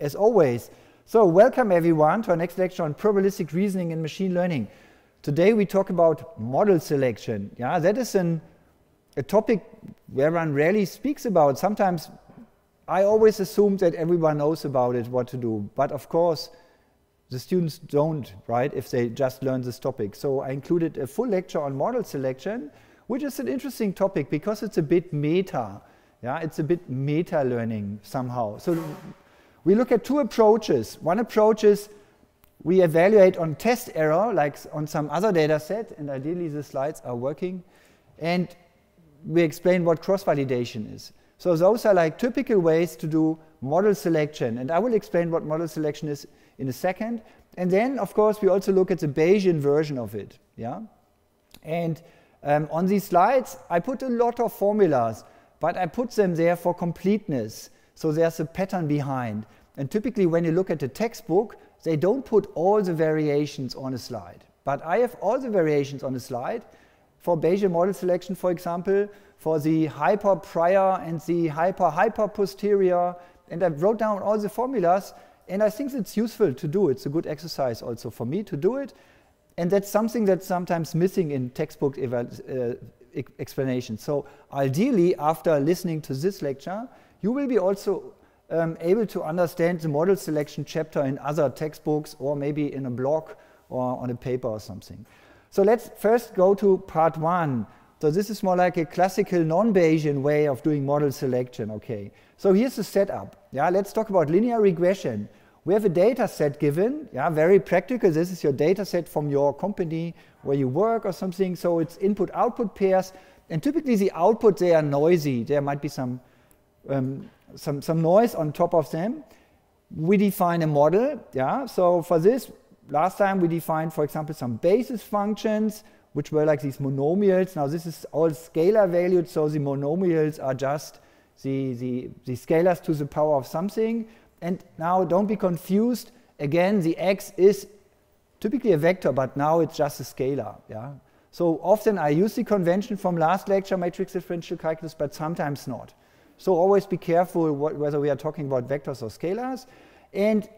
as always. So welcome everyone to our next lecture on probabilistic reasoning and machine learning. Today we talk about model selection. Yeah, that is an, a topic where one rarely speaks about. Sometimes I always assume that everyone knows about it, what to do. But of course, the students don't, right, if they just learn this topic. So I included a full lecture on model selection, which is an interesting topic because it's a bit meta. Yeah, it's a bit meta learning somehow. So we look at two approaches. One approach is we evaluate on test error, like on some other data set, and ideally the slides are working, and we explain what cross-validation is. So those are like typical ways to do model selection, and I will explain what model selection is in a second. And then, of course, we also look at the Bayesian version of it. Yeah? And um, on these slides, I put a lot of formulas, but I put them there for completeness. So there's a pattern behind. And typically, when you look at the textbook, they don't put all the variations on a slide. But I have all the variations on a slide. For Bayesian model selection, for example, for the hyper prior and the hyper hyper posterior, and I wrote down all the formulas, and I think it's useful to do. It's a good exercise also for me to do it. And that's something that's sometimes missing in textbook uh, explanations. So ideally, after listening to this lecture, you will be also um, able to understand the model selection chapter in other textbooks or maybe in a blog or on a paper or something. So let's first go to part one. So this is more like a classical non-Bayesian way of doing model selection, okay. So here's the setup. Yeah, let's talk about linear regression. We have a data set given, yeah, very practical. This is your data set from your company where you work or something. So it's input-output pairs. And typically the output, they are noisy. There might be some, um, some, some noise on top of them. We define a model, yeah. So for this, last time we defined, for example, some basis functions which were like these monomials. Now this is all scalar valued, so the monomials are just the, the, the scalars to the power of something. And now don't be confused. Again, the x is typically a vector, but now it's just a scalar. Yeah? So often I use the convention from last lecture, matrix differential calculus, but sometimes not. So always be careful what, whether we are talking about vectors or scalars. And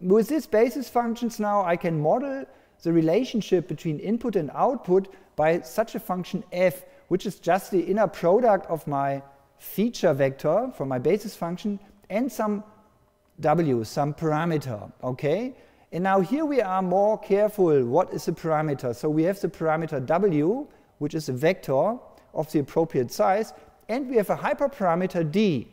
with these basis functions now, I can model the relationship between input and output by such a function f, which is just the inner product of my feature vector from my basis function and some w, some parameter, okay? And now here we are more careful, what is the parameter? So we have the parameter w, which is a vector of the appropriate size, and we have a hyperparameter d,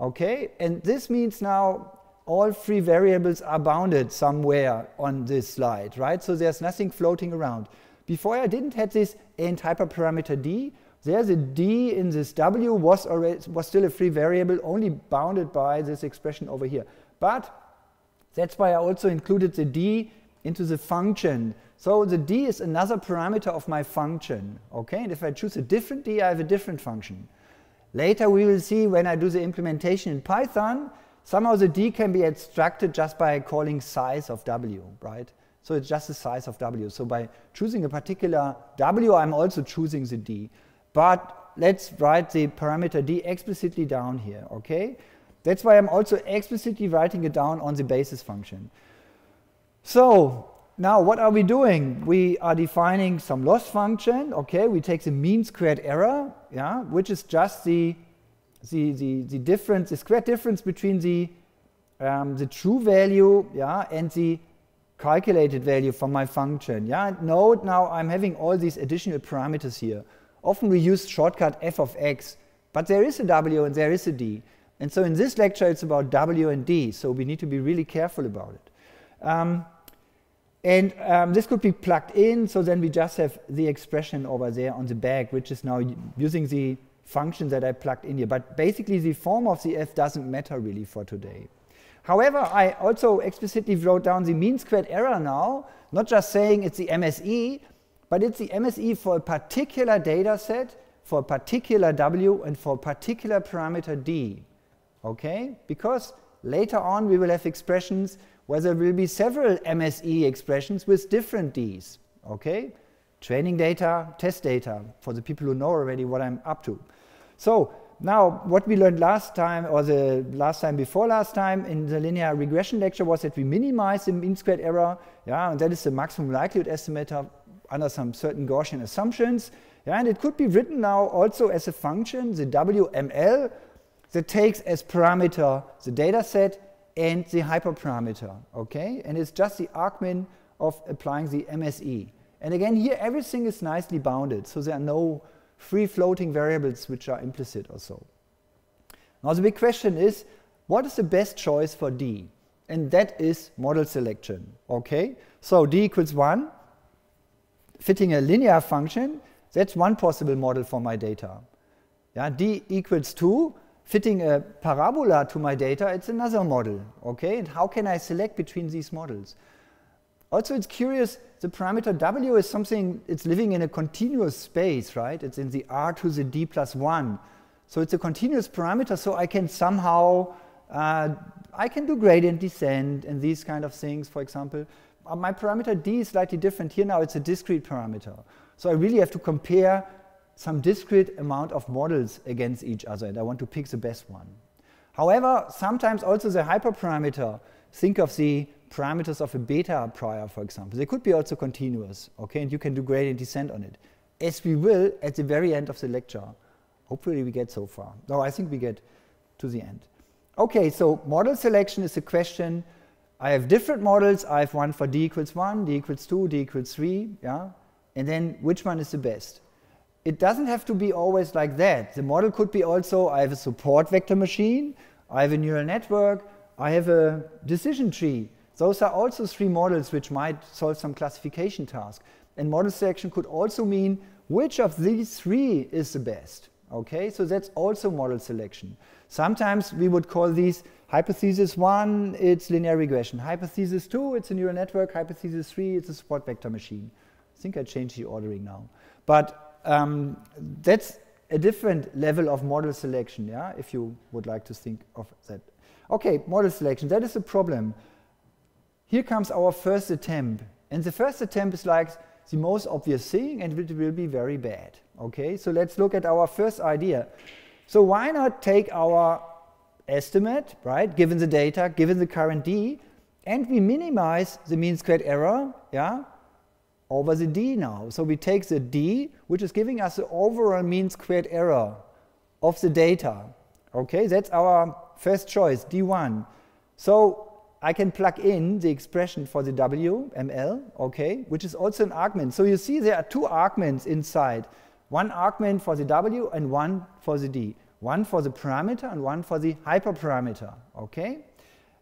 okay? And this means now all three variables are bounded somewhere on this slide, right? So there's nothing floating around. Before I didn't have this and hyperparameter d, there's a d in this w was, already, was still a free variable, only bounded by this expression over here. But that's why I also included the d into the function. So the d is another parameter of my function, okay? And if I choose a different d, I have a different function. Later we will see when I do the implementation in Python, Somehow the d can be extracted just by calling size of w, right? So it's just the size of w. So by choosing a particular w, I'm also choosing the d. But let's write the parameter d explicitly down here, okay? That's why I'm also explicitly writing it down on the basis function. So now what are we doing? We are defining some loss function, okay? We take the mean squared error, yeah, which is just the the, the, the difference, the square difference between the, um, the true value yeah, and the calculated value from my function. Yeah, note now I'm having all these additional parameters here. Often we use shortcut f of x, but there is a w and there is a d. And so in this lecture it's about w and d, so we need to be really careful about it. Um, and um, this could be plugged in, so then we just have the expression over there on the back, which is now using the function that I plugged in here. But basically the form of the f doesn't matter really for today. However, I also explicitly wrote down the mean squared error now, not just saying it's the MSE, but it's the MSE for a particular data set, for a particular W, and for a particular parameter D. Okay? Because later on we will have expressions where there will be several MSE expressions with different Ds. Okay? Training data, test data, for the people who know already what I'm up to. So now what we learned last time, or the last time before last time in the linear regression lecture was that we minimize the mean squared error, yeah, and that is the maximum likelihood estimator under some certain Gaussian assumptions. Yeah, and it could be written now also as a function, the WML, that takes as parameter the data set and the hyperparameter, okay? And it's just the argmin of applying the MSE. And again, here everything is nicely bounded, so there are no free floating variables which are implicit or so. Now the big question is, what is the best choice for D? And that is model selection, okay? So D equals 1, fitting a linear function, that's one possible model for my data. Yeah, D equals 2, fitting a parabola to my data, it's another model, okay? And how can I select between these models? Also, it's curious, the parameter w is something, it's living in a continuous space, right? It's in the r to the d plus 1. So it's a continuous parameter, so I can somehow, uh, I can do gradient descent and these kind of things, for example. Uh, my parameter d is slightly different. Here now it's a discrete parameter. So I really have to compare some discrete amount of models against each other, and I want to pick the best one. However, sometimes also the hyperparameter, think of the parameters of a beta prior, for example. They could be also continuous, okay, and you can do gradient descent on it, as we will at the very end of the lecture. Hopefully we get so far. No, I think we get to the end. Okay, so model selection is a question. I have different models. I have one for d equals 1, d equals 2, d equals 3, yeah? And then which one is the best? It doesn't have to be always like that. The model could be also, I have a support vector machine, I have a neural network, I have a decision tree. Those are also three models which might solve some classification task. And model selection could also mean which of these three is the best. Okay, so that's also model selection. Sometimes we would call these hypothesis one, it's linear regression. Hypothesis two, it's a neural network. Hypothesis three, it's a support vector machine. I think I changed the ordering now. But um, that's a different level of model selection, yeah, if you would like to think of that. Okay, model selection, that is a problem. Here comes our first attempt. And the first attempt is like the most obvious thing and it will be very bad. Okay, so let's look at our first idea. So why not take our estimate, right, given the data, given the current D, and we minimize the mean squared error, yeah, over the D now. So we take the D, which is giving us the overall mean squared error of the data. Okay, that's our first choice, D1. So I can plug in the expression for the W, ML, okay, which is also an argmin. So you see there are two argmins inside. One argmin for the W and one for the D. One for the parameter and one for the hyperparameter, okay?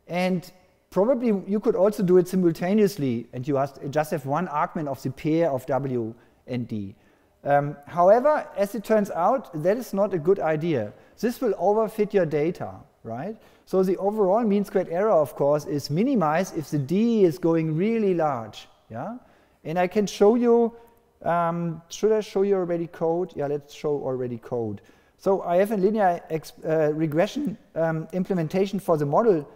And probably you could also do it simultaneously and you just have one argmin of the pair of W and D. Um, however, as it turns out, that is not a good idea. This will overfit your data, right? So the overall mean squared error, of course, is minimized if the d is going really large. Yeah, and I can show you. Um, should I show you already code? Yeah, let's show already code. So I have a linear uh, regression um, implementation for the model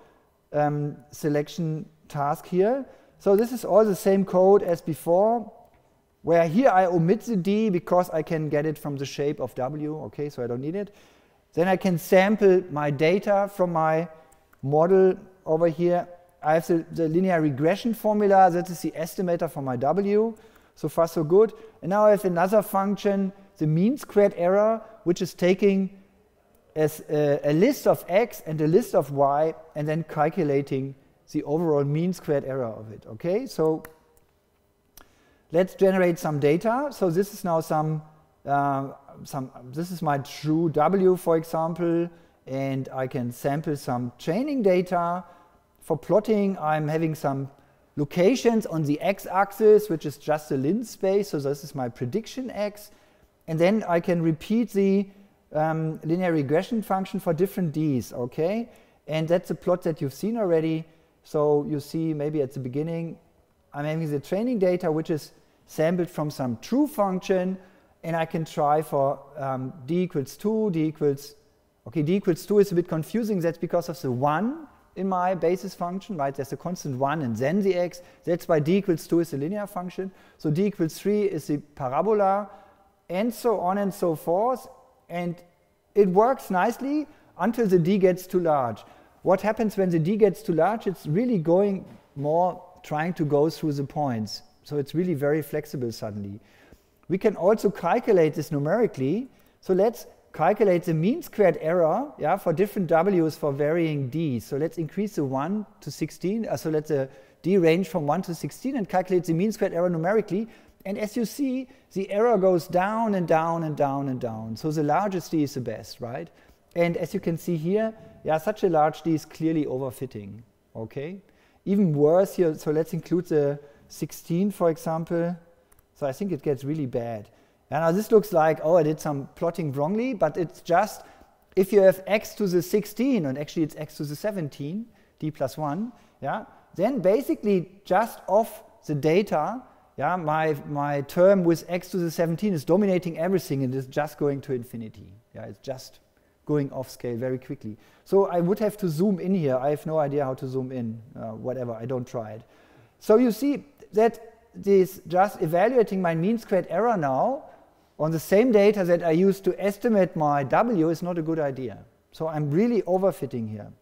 um, selection task here. So this is all the same code as before, where here I omit the d because I can get it from the shape of w. Okay, so I don't need it. Then I can sample my data from my model over here. I have the, the linear regression formula. That is the estimator for my W. So far, so good. And now I have another function, the mean squared error, which is taking as a, a, list of x and a list of y and then calculating the overall mean squared error of it. Okay, so let's generate some data. So this is now some uh, some, this is my true W, for example, and I can sample some training data. For plotting, I'm having some locations on the x-axis, which is just a linspace, so this is my prediction x. And then I can repeat the um, linear regression function for different d's, okay? And that's a plot that you've seen already. So you see maybe at the beginning, I'm having the training data, which is sampled from some true function, and I can try for um, d equals 2, d equals, okay, d equals 2 is a bit confusing. That's because of the 1 in my basis function, right? There's a constant 1 and then the x. That's why d equals 2 is a linear function. So d equals 3 is the parabola, and so on and so forth. And it works nicely until the d gets too large. What happens when the d gets too large? It's really going more trying to go through the points. So it's really very flexible suddenly. We can also calculate this numerically. So let's calculate the mean squared error yeah, for different w's for varying d. So let's increase the 1 to 16. Uh, so let the d range from 1 to 16 and calculate the mean squared error numerically. And as you see, the error goes down and down and down and down. So the largest d is the best, right? And as you can see here, yeah, such a large d is clearly overfitting, okay? Even worse here, so let's include the 16, for example. So I think it gets really bad. And now this looks like, oh, I did some plotting wrongly, but it's just, if you have x to the 16, and actually it's x to the 17, d plus 1, yeah, then basically just off the data, yeah, my, my term with x to the 17 is dominating everything and is just going to infinity. Yeah, it's just going off scale very quickly. So I would have to zoom in here. I have no idea how to zoom in, uh, whatever, I don't try it. So you see that this just evaluating my mean squared error now on the same data that I used to estimate my W is not a good idea. So I'm really overfitting here.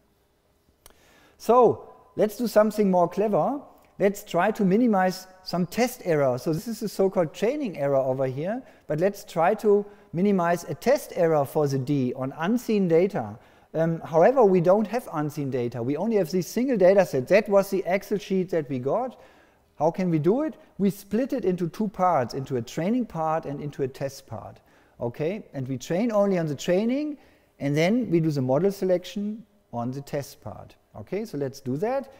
So let's do something more clever. Let's try to minimize some test error. So this is a so-called training error over here, but let's try to minimize a test error for the D on unseen data. Um, however, we don't have unseen data. We only have this single data set. That was the Excel sheet that we got. How can we do it? We split it into two parts, into a training part and into a test part. Okay, and we train only on the training, and then we do the model selection on the test part. Okay, so let's do that.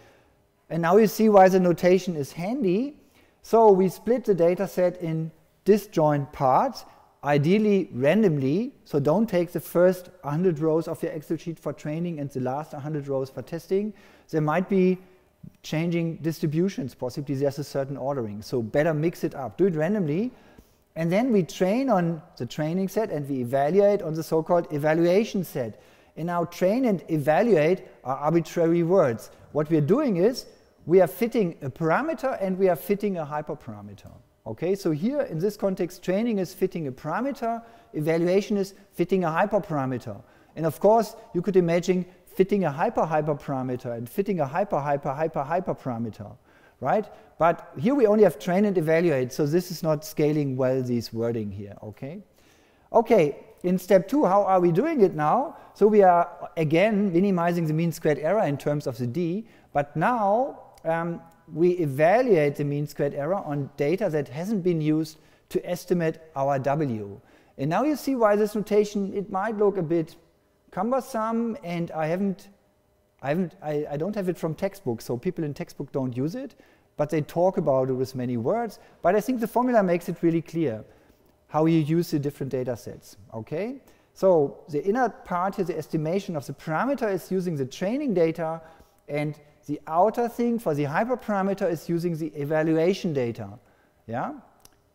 And now you see why the notation is handy. So we split the data set in disjoint parts, ideally randomly. So don't take the first 100 rows of your Excel sheet for training and the last 100 rows for testing. There might be changing distributions, possibly there's a certain ordering. So better mix it up. Do it randomly. And then we train on the training set and we evaluate on the so-called evaluation set. And now train and evaluate are arbitrary words. What we're doing is we are fitting a parameter and we are fitting a hyperparameter. Okay, so here in this context, training is fitting a parameter, evaluation is fitting a hyperparameter. And of course, you could imagine fitting a hyper hyper parameter and fitting a hyper hyper hyper hyper parameter, right? But here we only have train and evaluate, so this is not scaling well this wording here, okay? Okay, in step two, how are we doing it now? So we are again minimizing the mean squared error in terms of the D, but now um, we evaluate the mean squared error on data that hasn't been used to estimate our W. And now you see why this notation, it might look a bit cumbersome and I haven't, I, haven't I, I don't have it from textbook, so people in textbook don't use it, but they talk about it with many words. But I think the formula makes it really clear how you use the different data sets, okay? So the inner part here, the estimation of the parameter is using the training data and the outer thing for the hyperparameter is using the evaluation data, yeah?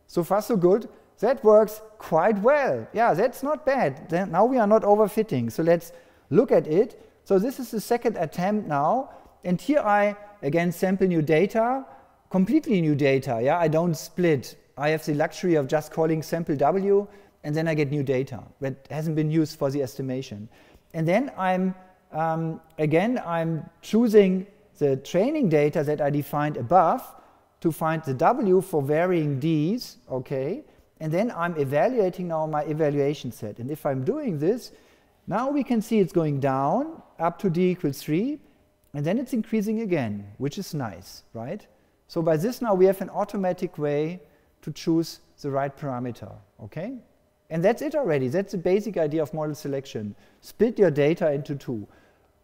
So far so good. That works quite well. Yeah, that's not bad. Then now we are not overfitting. So let's look at it. So this is the second attempt now. And here I, again, sample new data, completely new data. Yeah, I don't split. I have the luxury of just calling sample W, and then I get new data that hasn't been used for the estimation. And then I'm, um, again, I'm choosing the training data that I defined above to find the W for varying Ds, okay? and then I'm evaluating now my evaluation set. And if I'm doing this, now we can see it's going down up to d equals 3, and then it's increasing again, which is nice, right? So by this now we have an automatic way to choose the right parameter, okay? And that's it already. That's the basic idea of model selection. Split your data into two.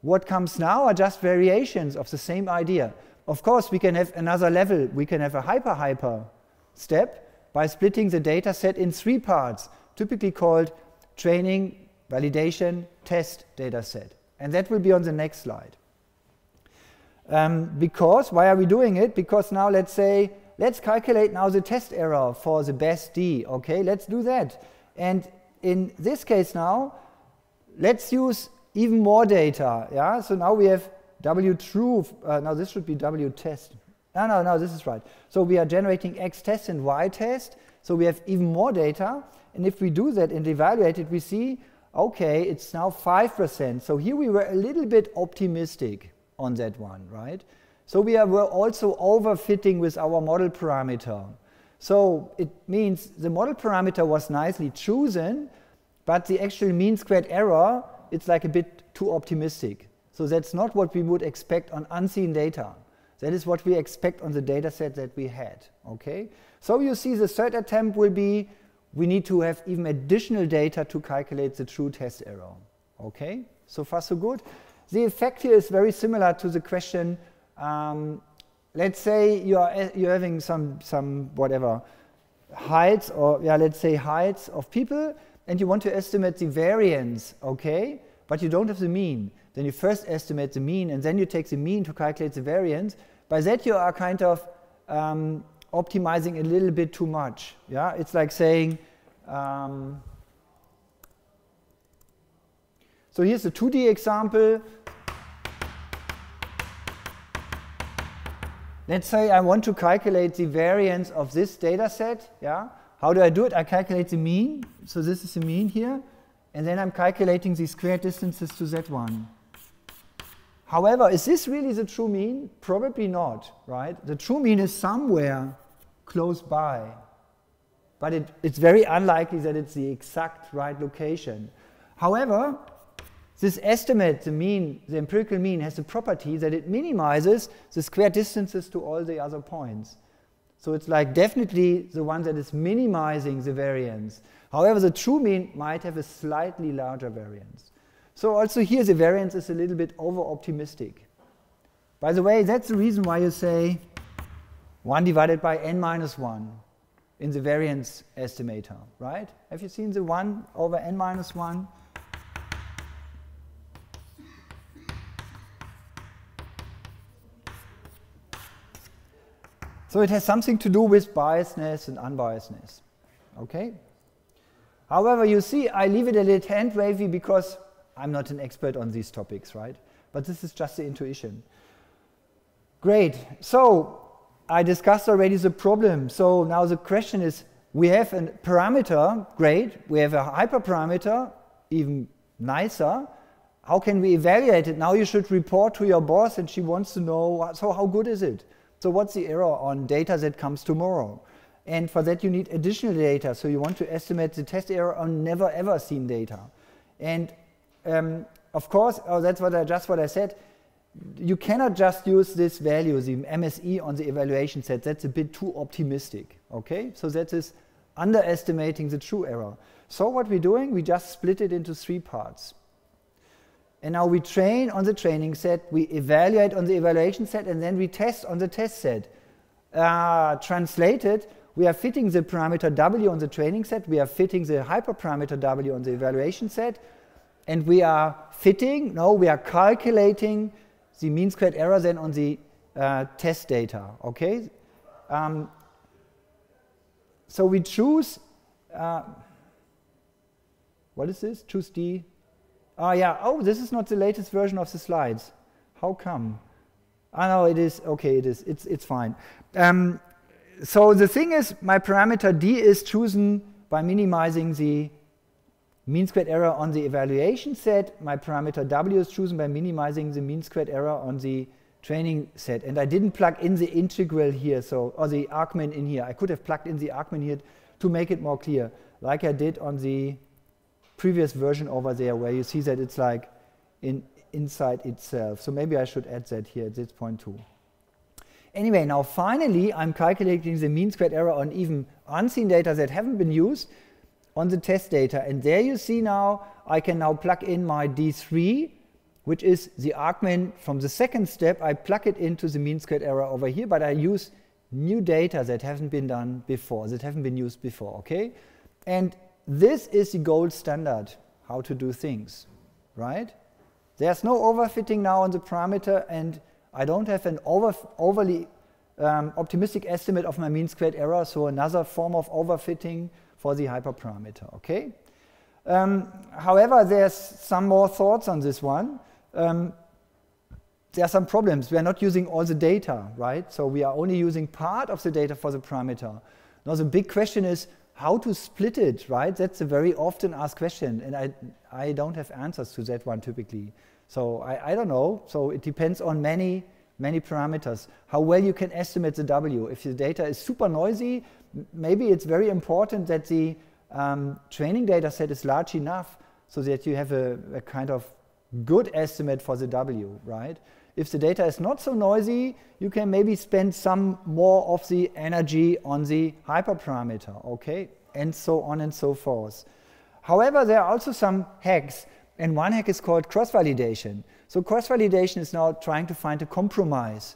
What comes now are just variations of the same idea. Of course, we can have another level. We can have a hyper-hyper step, by splitting the data set in three parts, typically called training, validation, test data set. And that will be on the next slide. Um, because, why are we doing it? Because now let's say, let's calculate now the test error for the best D. Okay, let's do that. And in this case now, let's use even more data. Yeah, so now we have W true. Uh, now this should be W test. No, no, no, this is right. So we are generating X test and Y test. So we have even more data. And if we do that and evaluate it, we see, okay, it's now 5%. So here we were a little bit optimistic on that one, right? So we are, were also overfitting with our model parameter. So it means the model parameter was nicely chosen, but the actual mean squared error, it's like a bit too optimistic. So that's not what we would expect on unseen data. That is what we expect on the data set that we had, okay? So you see the third attempt will be we need to have even additional data to calculate the true test error. Okay, so far so good. The effect here is very similar to the question, um, let's say you are you're having some, some whatever heights or yeah, let's say heights of people and you want to estimate the variance, okay, but you don't have the mean. Then you first estimate the mean and then you take the mean to calculate the variance. By that you are kind of um, optimizing a little bit too much. Yeah, it's like saying, um, so here's a 2D example. Let's say I want to calculate the variance of this data set. Yeah, how do I do it? I calculate the mean. So this is the mean here. And then I'm calculating the square distances to Z1. However, is this really the true mean? Probably not, right? The true mean is somewhere close by. But it, it's very unlikely that it's the exact right location. However, this estimate, the mean, the empirical mean, has the property that it minimizes the square distances to all the other points. So it's like definitely the one that is minimizing the variance. However, the true mean might have a slightly larger variance. So also here the variance is a little bit over-optimistic. By the way, that's the reason why you say 1 divided by n minus 1 in the variance estimator, right? Have you seen the 1 over n minus 1? So it has something to do with biasness and unbiasedness, okay? However, you see, I leave it a little hand wavy because I'm not an expert on these topics, right? But this is just the intuition. Great. So I discussed already the problem. So now the question is, we have a parameter, great. We have a hyperparameter, even nicer. How can we evaluate it? Now you should report to your boss and she wants to know, so how good is it? So what's the error on data that comes tomorrow? And for that you need additional data. So you want to estimate the test error on never ever seen data. And um, of course, oh, that's what I, just what I said, you cannot just use this value, the MSE on the evaluation set. That's a bit too optimistic, okay? So that is underestimating the true error. So what we're doing, we just split it into three parts. And now we train on the training set, we evaluate on the evaluation set, and then we test on the test set. Uh, translated, we are fitting the parameter W on the training set, we are fitting the hyperparameter W on the evaluation set, and we are fitting, no, we are calculating the mean squared error then on the uh, test data, okay? Um, so we choose, uh, what is this? Choose D. Oh yeah, oh, this is not the latest version of the slides. How come? Ah, no, it is, okay, it is, it's, it's fine. Um, so the thing is, my parameter D is chosen by minimizing the mean squared error on the evaluation set. My parameter W is chosen by minimizing the mean squared error on the training set. And I didn't plug in the integral here, so or the argmin in here. I could have plugged in the argmin here to make it more clear, like I did on the previous version over there, where you see that it's like in inside itself. So maybe I should add that here at this point too. Anyway, now finally, I'm calculating the mean squared error on even unseen data that haven't been used on the test data. And there you see now, I can now plug in my D3, which is the argmin from the second step. I plug it into the mean squared error over here, but I use new data that haven't been done before, that haven't been used before, okay? And this is the gold standard, how to do things, right? There's no overfitting now on the parameter, and I don't have an over, overly um, optimistic estimate of my mean squared error, so another form of overfitting for the hyperparameter, okay? Um, however, there's some more thoughts on this one. Um, there are some problems. We are not using all the data, right? So we are only using part of the data for the parameter. Now the big question is, how to split it, right? That's a very often asked question, and I, I don't have answers to that one typically. So I, I don't know. So it depends on many, many parameters. How well you can estimate the W. If the data is super noisy, maybe it's very important that the um, training data set is large enough so that you have a, a kind of good estimate for the W, right? If the data is not so noisy, you can maybe spend some more of the energy on the hyperparameter, okay? And so on and so forth. However, there are also some hacks, and one hack is called cross-validation. So cross-validation is now trying to find a compromise.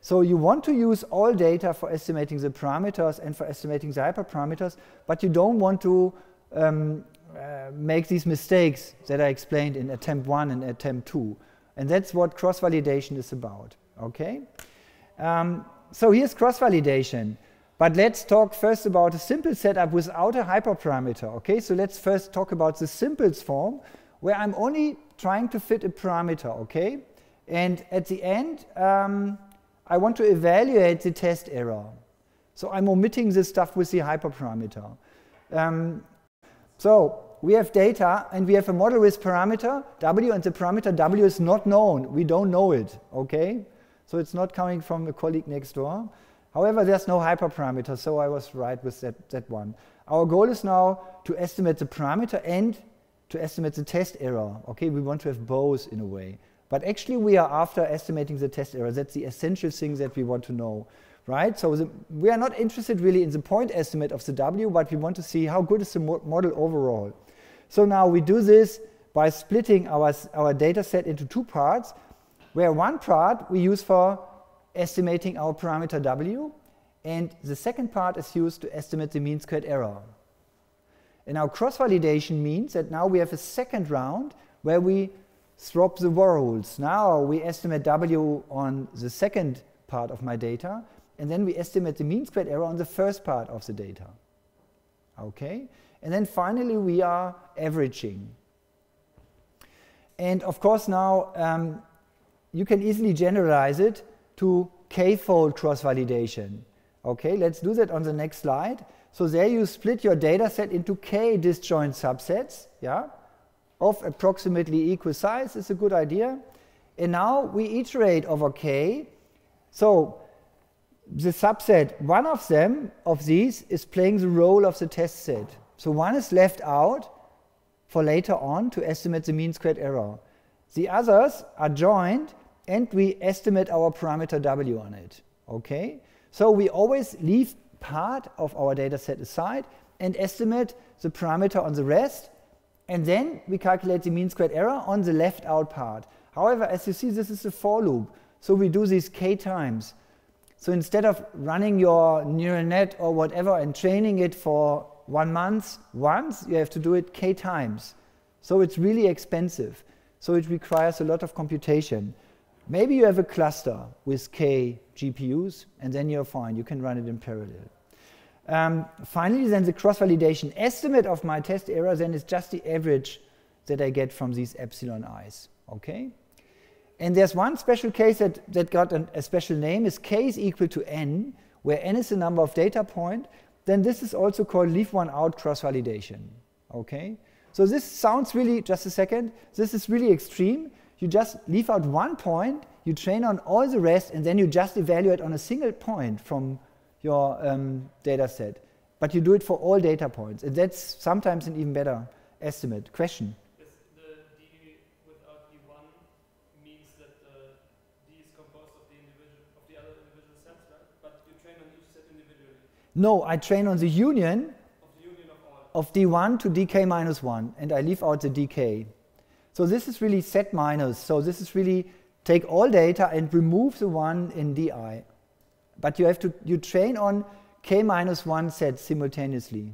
So you want to use all data for estimating the parameters and for estimating the hyperparameters, but you don't want to um, uh, make these mistakes that I explained in attempt one and attempt two. And that's what cross-validation is about, okay? Um, so here's cross-validation. But let's talk first about a simple setup without a hyperparameter, okay? So let's first talk about the simplest form, where I'm only trying to fit a parameter, okay? And at the end, um, I want to evaluate the test error. So I'm omitting this stuff with the hyperparameter. Um, so we have data and we have a model with parameter w and the parameter w is not known. We don't know it, okay? So it's not coming from a colleague next door. However, there's no hyperparameter, so I was right with that, that one. Our goal is now to estimate the parameter and to estimate the test error. Okay, we want to have both in a way. But actually we are after estimating the test error. That's the essential thing that we want to know right? So the, we are not interested really in the point estimate of the W, but we want to see how good is the mo model overall. So now we do this by splitting our, our data set into two parts, where one part we use for estimating our parameter w, and the second part is used to estimate the mean squared error. And our cross-validation means that now we have a second round where we swap the roles. Now we estimate w on the second part of my data, and then we estimate the mean squared error on the first part of the data. Okay? And then finally, we are averaging. And of course, now um, you can easily generalize it to k-fold cross-validation. Okay, let's do that on the next slide. So there you split your data set into k disjoint subsets, yeah, of approximately equal size is a good idea. And now we iterate over k. So the subset, one of them, of these, is playing the role of the test set. So one is left out for later on to estimate the mean squared error. The others are joined and we estimate our parameter w on it. Okay? So we always leave part of our data set aside and estimate the parameter on the rest and then we calculate the mean squared error on the left out part. However, as you see, this is a for loop. So we do this k times. So instead of running your neural net or whatever and training it for one month once, you have to do it k times. So it's really expensive. So it requires a lot of computation. Maybe you have a cluster with k GPUs, and then you're fine. You can run it in parallel. Um, finally, then the cross-validation estimate of my test error then is just the average that I get from these epsilon i's. Okay? And there's one special case that, that got an, a special name is k is equal to n, where n is the number of data point, then this is also called leave one out cross-validation. Okay? So this sounds really, just a second, this is really extreme. You just leave out one point, you train on all the rest, and then you just evaluate on a single point from your um, data set. But you do it for all data points. And that's sometimes an even better estimate. Question? No, I train on the union of, of d1 to dk minus 1, and I leave out the dk. So this is really set minus. So this is really take all data and remove the one in di. But you have to you train on k minus 1 sets simultaneously.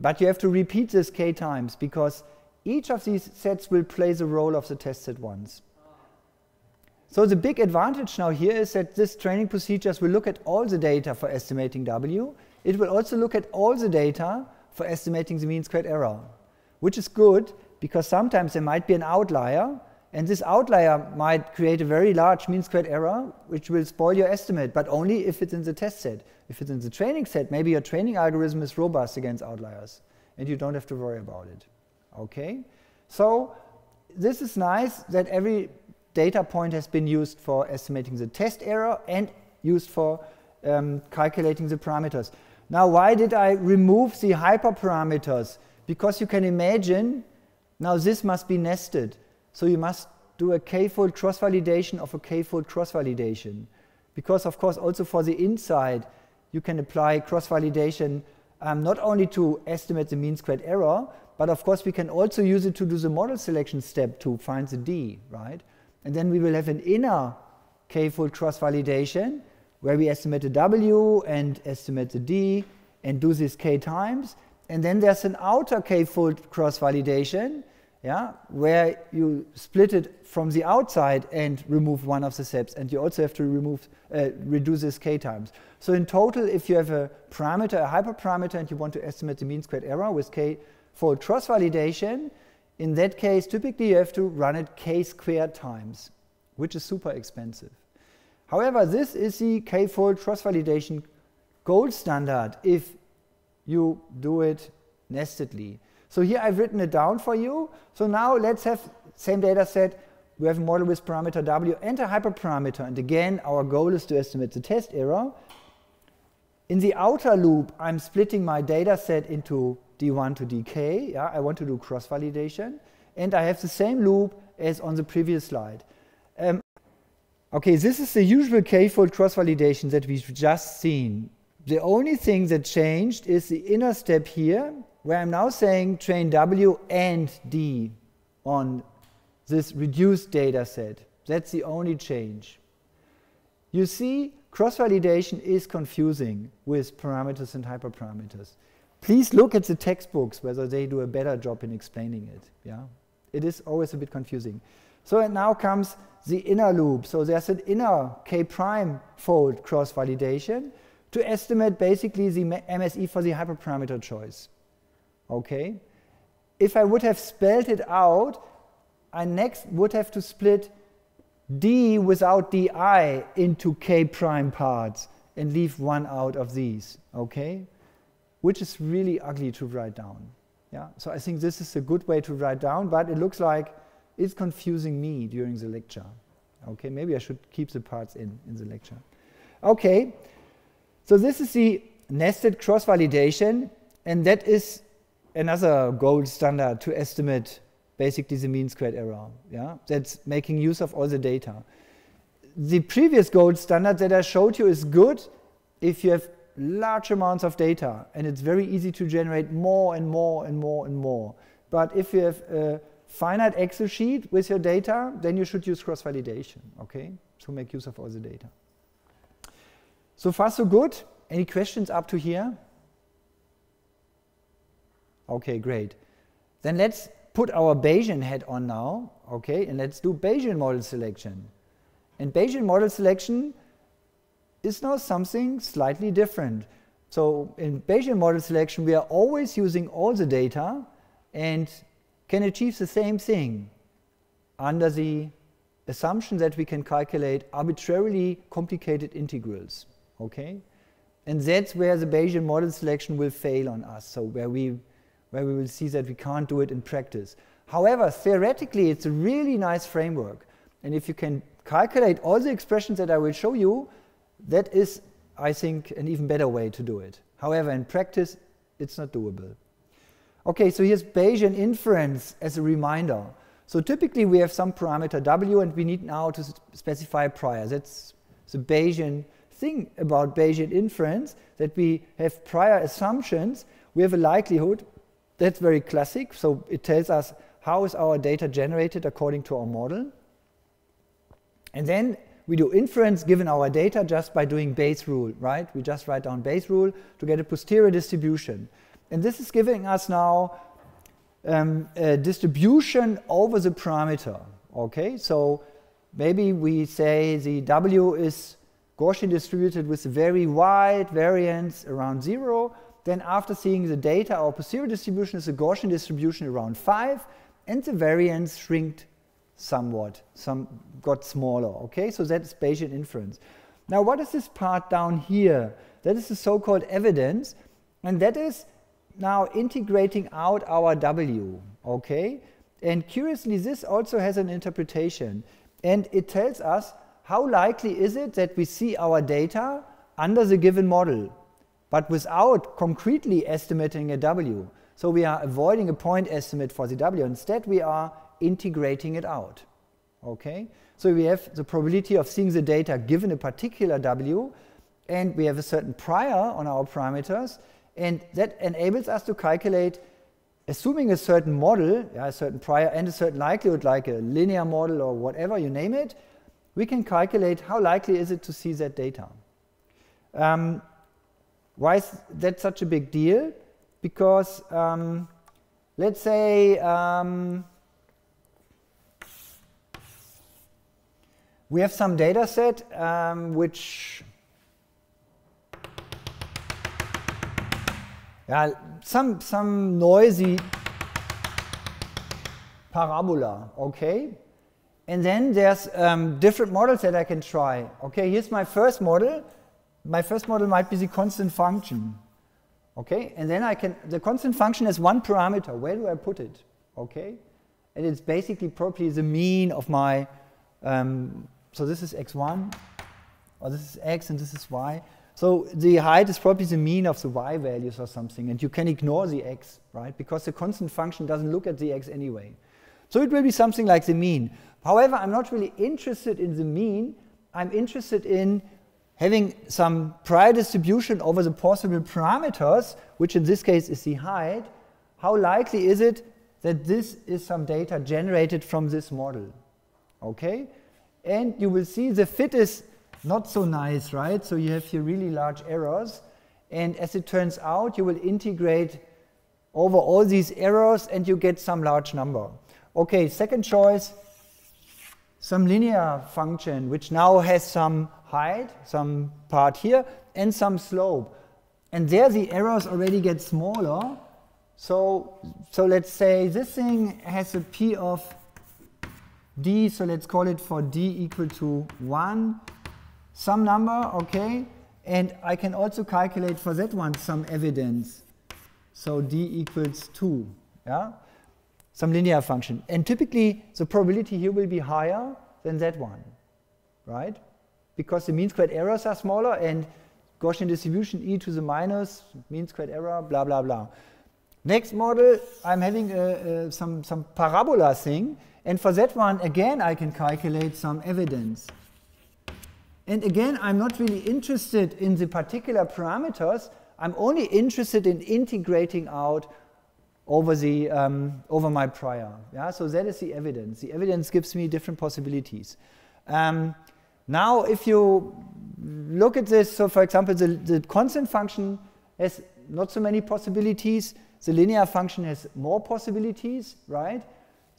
But you have to repeat this k times because each of these sets will play the role of the test set once. So the big advantage now here is that this training procedures will look at all the data for estimating W. It will also look at all the data for estimating the mean squared error, which is good because sometimes there might be an outlier and this outlier might create a very large mean squared error which will spoil your estimate, but only if it's in the test set. if it's in the training set, maybe your training algorithm is robust against outliers and you don't have to worry about it. Okay? So this is nice that every data point has been used for estimating the test error and used for um, calculating the parameters. Now, why did I remove the hyperparameters? Because you can imagine, now this must be nested. So you must do a k-fold cross-validation of a k-fold cross-validation. Because, of course, also for the inside, you can apply cross-validation um, not only to estimate the mean squared error, but of course we can also use it to do the model selection step to find the d, right? And then we will have an inner k-fold cross-validation where we estimate the w and estimate the d and do this k times. And then there's an outer k-fold cross-validation yeah, where you split it from the outside and remove one of the steps, and you also have to remove, uh, reduce this k times. So in total, if you have a parameter, a hyperparameter, and you want to estimate the mean squared error with k-fold cross-validation, in that case, typically you have to run it k squared times, which is super expensive. However, this is the k-fold cross-validation gold standard if you do it nestedly. So here I've written it down for you. So now let's have same data set. We have a model with parameter w and a hyperparameter. And again, our goal is to estimate the test error. In the outer loop, I'm splitting my data set into d1 to dk. Yeah, I want to do cross-validation. And I have the same loop as on the previous slide. Um, okay, this is the usual k-fold cross-validation that we've just seen. The only thing that changed is the inner step here, where I'm now saying train W and D on this reduced data set. That's the only change. You see, cross-validation is confusing with parameters and hyperparameters. Please look at the textbooks whether they do a better job in explaining it. Yeah, It is always a bit confusing. So and now comes the inner loop. So there's an inner k-prime fold cross-validation to estimate basically the MSE for the hyperparameter choice. Okay? If I would have spelled it out, I next would have to split d without di into k prime parts and leave one out of these, okay? Which is really ugly to write down. Yeah? So I think this is a good way to write down, but it looks like it's confusing me during the lecture. Okay, maybe I should keep the parts in, in the lecture. Okay, so this is the nested cross-validation, and that is another gold standard to estimate basically the mean squared error. Yeah, that's making use of all the data. The previous gold standard that I showed you is good if you have large amounts of data and it's very easy to generate more and more and more and more. But if you have a finite Excel sheet with your data, then you should use cross-validation, okay, to make use of all the data. So far so good. Any questions up to here? Okay, great. Then let's put our Bayesian hat on now, okay, and let's do Bayesian model selection. And Bayesian model selection is now something slightly different. So in Bayesian model selection, we are always using all the data and can achieve the same thing under the assumption that we can calculate arbitrarily complicated integrals, okay? And that's where the Bayesian model selection will fail on us, so where we where we will see that we can't do it in practice. However, theoretically, it's a really nice framework. And if you can calculate all the expressions that I will show you, that is, I think, an even better way to do it. However, in practice, it's not doable. Okay, so here's Bayesian inference as a reminder. So typically we have some parameter w and we need now to specify a prior. That's the Bayesian thing about Bayesian inference, that we have prior assumptions. We have a likelihood that's very classic. So it tells us how is our data generated according to our model. And then we do inference given our data just by doing Bayes rule, right? We just write down Bayes rule to get a posterior distribution. And this is giving us now um, a distribution over the parameter, okay? So maybe we say the W is Gaussian distributed with a very wide variance around zero, then after seeing the data, our posterior distribution is a Gaussian distribution around 5, and the variance shrinked somewhat, some got smaller. Okay, so that's Bayesian inference. Now, what is this part down here? That is the so-called evidence, and that is now integrating out our W, okay? And curiously, this also has an interpretation, and it tells us how likely is it that we see our data under the given model, but without concretely estimating a W. So we are avoiding a point estimate for the W. Instead, we are integrating it out. Okay? So we have the probability of seeing the data given a particular W, and we have a certain prior on our parameters, and that enables us to calculate, assuming a certain model, yeah, a certain prior and a certain likelihood, like a linear model or whatever you name it, we can calculate how likely is it to see that data. Um, why is that such a big deal? Because um, let's say um, we have some data set um, which yeah, some, some noisy parabola, okay? And then there's um, different models that I can try. Okay, here's my first model. My first model might be the constant function. Okay, and then I can, the constant function has one parameter. Where do I put it? Okay, and it's basically probably the mean of my, um, so this is x1, or this is x and this is y. So the height is probably the mean of the y values or something, and you can ignore the x, right? Because the constant function doesn't look at the x anyway. So it will be something like the mean. However, I'm not really interested in the mean. I'm interested in having some prior distribution over the possible parameters, which in this case is the height, how likely is it that this is some data generated from this model? Okay? And you will see the fit is not so nice, right? So you have here really large errors. And as it turns out, you will integrate over all these errors and you get some large number. Okay, second choice, some linear function, which now has some height, some part here, and some slope. And there the errors already get smaller. So, so let's say this thing has a p of d, so let's call it for d equal to 1, some number, okay? And I can also calculate for that one some evidence. So d equals 2, yeah? Some linear function. And typically, the probability here will be higher than that one, right? because the mean squared errors are smaller and Gaussian distribution e to the minus mean squared error, blah, blah, blah. Next model, I'm having a, a, some, some parabola thing. And for that one, again, I can calculate some evidence. And again, I'm not really interested in the particular parameters. I'm only interested in integrating out over, the, um, over my prior. Yeah? So that is the evidence. The evidence gives me different possibilities. Um, now, if you look at this, so for example, the, the constant function has not so many possibilities. The linear function has more possibilities, right?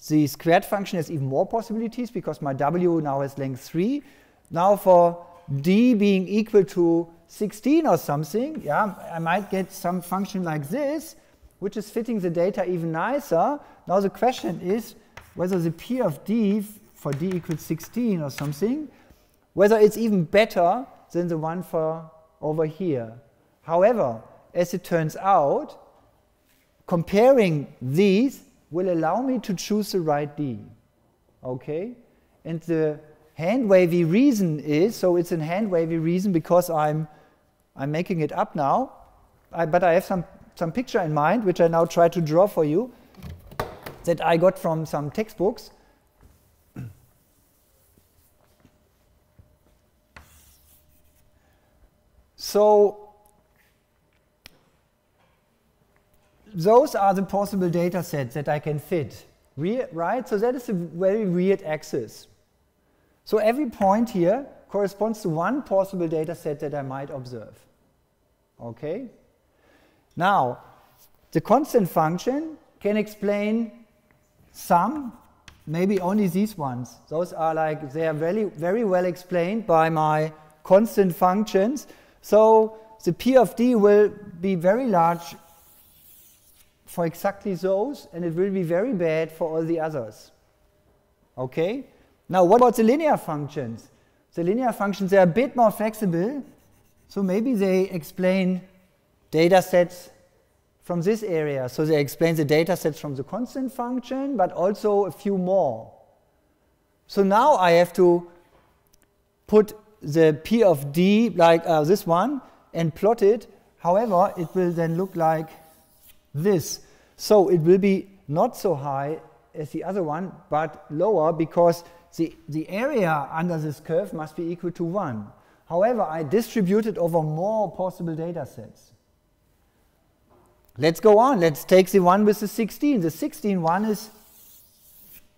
The squared function has even more possibilities because my w now has length 3. Now for d being equal to 16 or something, yeah, I might get some function like this, which is fitting the data even nicer. Now the question is whether the p of d for d equals 16 or something whether it's even better than the one for over here. However, as it turns out, comparing these will allow me to choose the right D. Okay? And the hand wavy reason is, so it's a hand wavy reason because I'm, I'm making it up now, I, but I have some, some picture in mind, which I now try to draw for you, that I got from some textbooks. So those are the possible data sets that I can fit, right? So that is a very weird axis. So every point here corresponds to one possible data set that I might observe. Okay? Now, the constant function can explain some, maybe only these ones. Those are like, they are very, very well explained by my constant functions. So the P of D will be very large for exactly those, and it will be very bad for all the others. Okay? Now, what about the linear functions? the linear functions, they're a bit more flexible. So maybe they explain data sets from this area. So they explain the data sets from the constant function, but also a few more. So now I have to put the P of D like uh, this one and plot it. However, it will then look like this. So it will be not so high as the other one, but lower because the, the area under this curve must be equal to 1. However, I distribute it over more possible data sets. Let's go on. Let's take the one with the 16. The 16 one is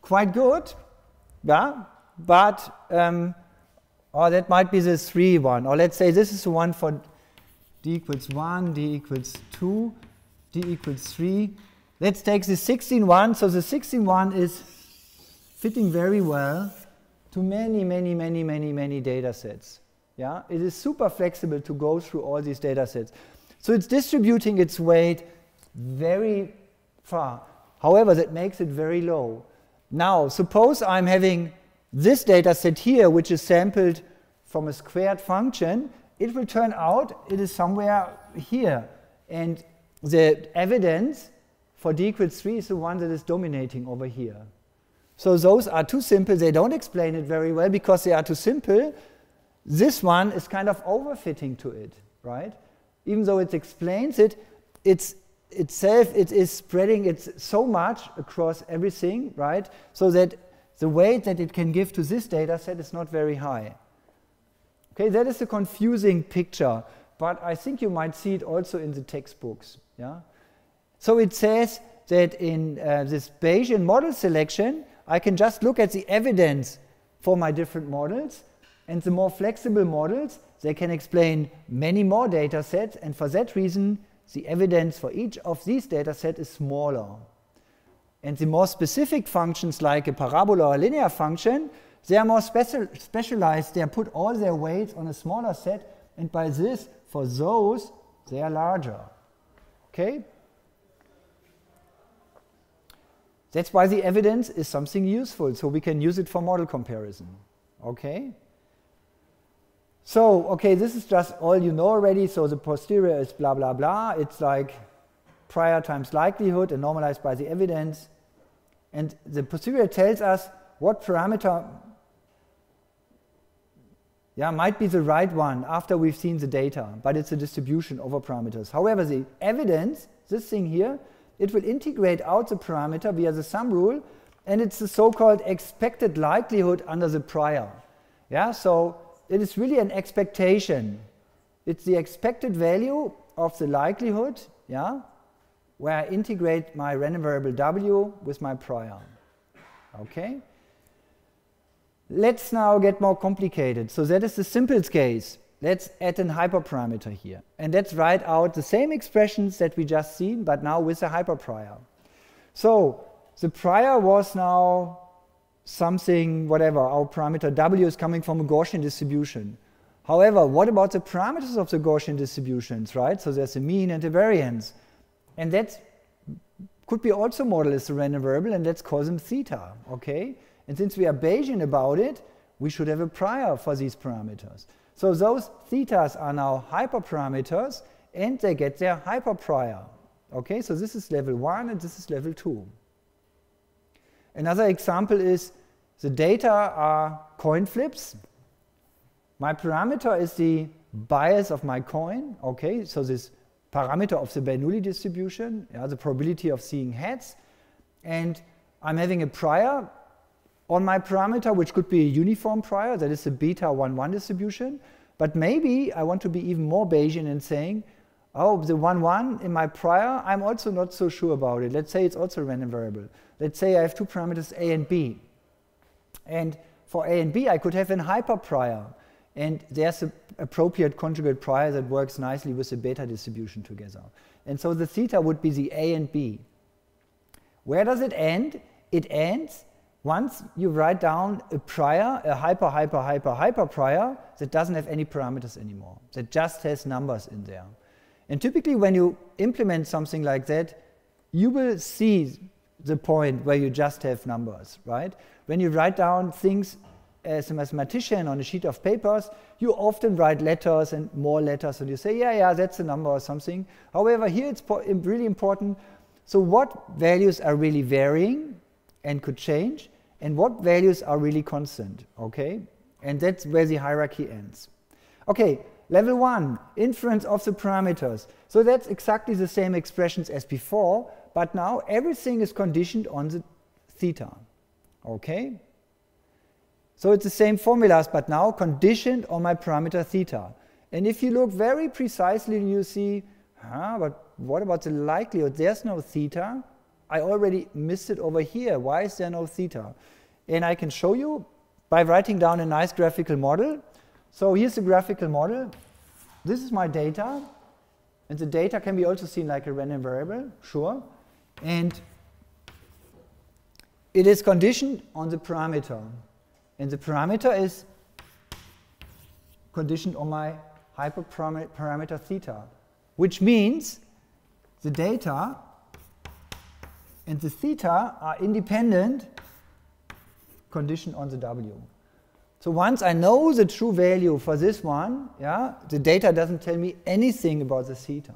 quite good, yeah, but um, or that might be the 3 one. Or let's say this is the one for d equals 1, d equals 2, d equals 3. Let's take the 16 one. So the 16 one is fitting very well to many, many, many, many, many data sets. Yeah? It is super flexible to go through all these data sets. So it's distributing its weight very far. However, that makes it very low. Now, suppose I'm having this data set here, which is sampled from a squared function, it will turn out it is somewhere here. And the evidence for d equals 3 is the one that is dominating over here. So those are too simple. They don't explain it very well because they are too simple. This one is kind of overfitting to it, right? Even though it explains it, it's itself it is spreading it so much across everything, right? So that the weight that it can give to this data set is not very high. Okay, that is a confusing picture, but I think you might see it also in the textbooks. Yeah? So it says that in uh, this Bayesian model selection, I can just look at the evidence for my different models, and the more flexible models, they can explain many more data sets, and for that reason, the evidence for each of these data sets is smaller. And the more specific functions like a parabola or a linear function, they are more special, specialized. They put all their weights on a smaller set, and by this, for those, they are larger. Okay? That's why the evidence is something useful, so we can use it for model comparison. Okay? So, okay, this is just all you know already. So the posterior is blah, blah, blah. It's like prior times likelihood and normalized by the evidence. And the posterior tells us what parameter yeah, might be the right one after we've seen the data, but it's a distribution over parameters. However, the evidence, this thing here, it will integrate out the parameter via the sum rule, and it's the so-called expected likelihood under the prior. Yeah, so it is really an expectation. It's the expected value of the likelihood, yeah, where I integrate my random variable w with my prior. Okay? Let's now get more complicated. So that is the simplest case. Let's add an hyperparameter here. And let's write out the same expressions that we just seen, but now with a hyperprior. So the prior was now something, whatever, our parameter w is coming from a Gaussian distribution. However, what about the parameters of the Gaussian distributions, right? So there's a mean and a variance. And that could be also modeled as a random variable, and let's call them theta, okay? And since we are Bayesian about it, we should have a prior for these parameters. So those thetas are now hyperparameters, and they get their hyperprior. Okay, so this is level 1 and this is level 2. Another example is the data are coin flips. My parameter is the bias of my coin. Okay, so this parameter of the Bernoulli distribution, yeah, the probability of seeing heads. And I'm having a prior on my parameter, which could be a uniform prior, that is a beta 1-1 distribution. But maybe I want to be even more Bayesian in saying, oh, the 1-1 in my prior, I'm also not so sure about it. Let's say it's also a random variable. Let's say I have two parameters A and B. And for A and B, I could have an hyper prior. And there's an appropriate conjugate prior that works nicely with the beta distribution together. And so the theta would be the A and B. Where does it end? It ends once you write down a prior, a hyper, hyper, hyper, hyper prior that doesn't have any parameters anymore, that just has numbers in there. And typically when you implement something like that, you will see the point where you just have numbers, right? When you write down things as a mathematician on a sheet of papers, you often write letters and more letters, and you say, yeah, yeah, that's a number or something. However, here it's really important. So, what values are really varying and could change, and what values are really constant? Okay, and that's where the hierarchy ends. Okay, level one, inference of the parameters. So that's exactly the same expressions as before, but now everything is conditioned on the theta. Okay? So it's the same formulas, but now conditioned on my parameter theta. And if you look very precisely, you see, huh, but what about the likelihood? There's no theta. I already missed it over here. Why is there no theta? And I can show you by writing down a nice graphical model. So here's the graphical model. This is my data. And the data can be also seen like a random variable, sure. And it is conditioned on the parameter. And the parameter is conditioned on my hyperparameter parameter theta, which means the data and the theta are independent condition on the w. So once I know the true value for this one, yeah, the data doesn't tell me anything about the theta.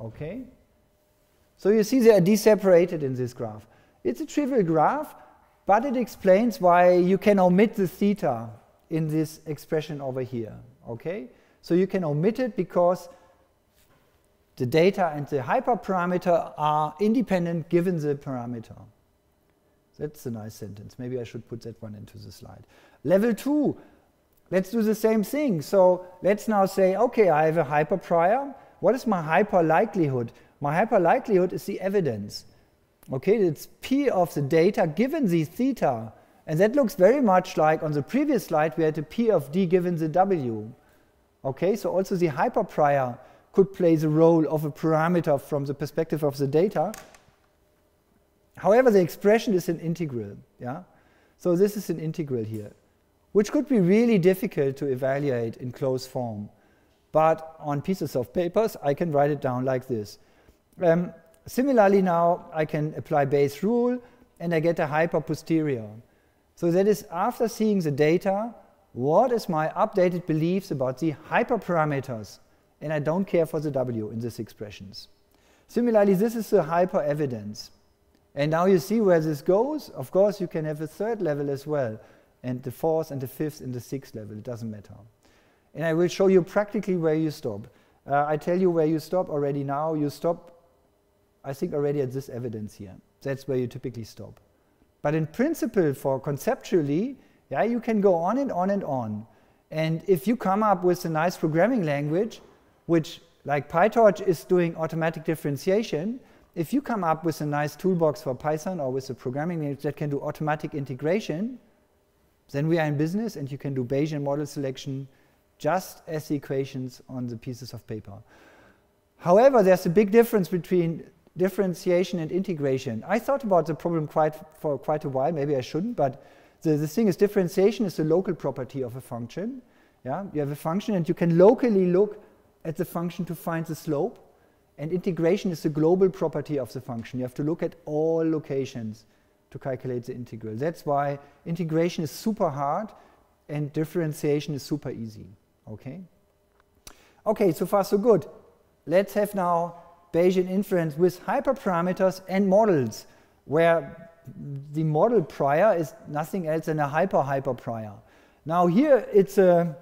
Okay? So you see they are d-separated in this graph. It's a trivial graph, but it explains why you can omit the theta in this expression over here. Okay? So you can omit it because the data and the hyperparameter are independent given the parameter. That's a nice sentence. Maybe I should put that one into the slide. Level two, let's do the same thing. So let's now say, okay, I have a hyper prior. What is my hyper likelihood? My hyper likelihood is the evidence. Okay, it's P of the data given the theta. And that looks very much like on the previous slide we had a P of D given the W. Okay, so also the hyperprior could play the role of a parameter from the perspective of the data. However, the expression is an integral. Yeah? So this is an integral here, which could be really difficult to evaluate in closed form. But on pieces of papers, I can write it down like this. Um, Similarly now, I can apply Bayes' rule and I get a hyper posterior. So that is after seeing the data, what is my updated beliefs about the hyperparameters? And I don't care for the W in these expressions. Similarly, this is the hyper evidence. And now you see where this goes. Of course, you can have a third level as well, and the fourth and the fifth and the sixth level, it doesn't matter. And I will show you practically where you stop. Uh, I tell you where you stop already now. You stop I think already at this evidence here. That's where you typically stop. But in principle, for conceptually, yeah, you can go on and on and on. And if you come up with a nice programming language, which like PyTorch is doing automatic differentiation, if you come up with a nice toolbox for Python or with a programming language that can do automatic integration, then we are in business and you can do Bayesian model selection just as the equations on the pieces of paper. However, there's a big difference between differentiation and integration. I thought about the problem quite for quite a while, maybe I shouldn't, but the, the thing is differentiation is the local property of a function. Yeah? You have a function and you can locally look at the function to find the slope, and integration is the global property of the function. You have to look at all locations to calculate the integral. That's why integration is super hard and differentiation is super easy. Okay? Okay, so far so good. Let's have now Bayesian inference with hyperparameters and models, where the model prior is nothing else than a hyper-hyper prior. Now here it's a,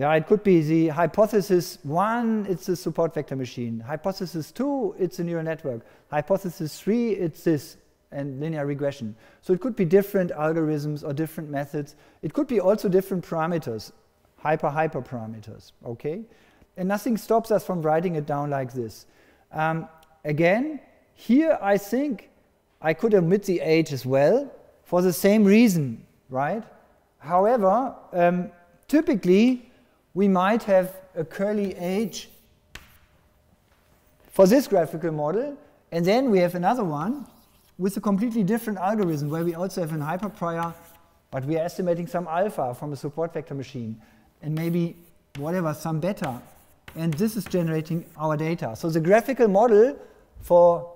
yeah, it could be the hypothesis one, it's a support vector machine. Hypothesis two, it's a neural network. Hypothesis three, it's this and linear regression. So it could be different algorithms or different methods. It could be also different parameters, hyper-hyper parameters, okay? And nothing stops us from writing it down like this. Um, again, here I think I could omit the H as well for the same reason, right? However, um, typically we might have a curly H for this graphical model, and then we have another one with a completely different algorithm where we also have an hyperprior, but we are estimating some alpha from a support vector machine, and maybe whatever, some beta and this is generating our data. So the graphical model for,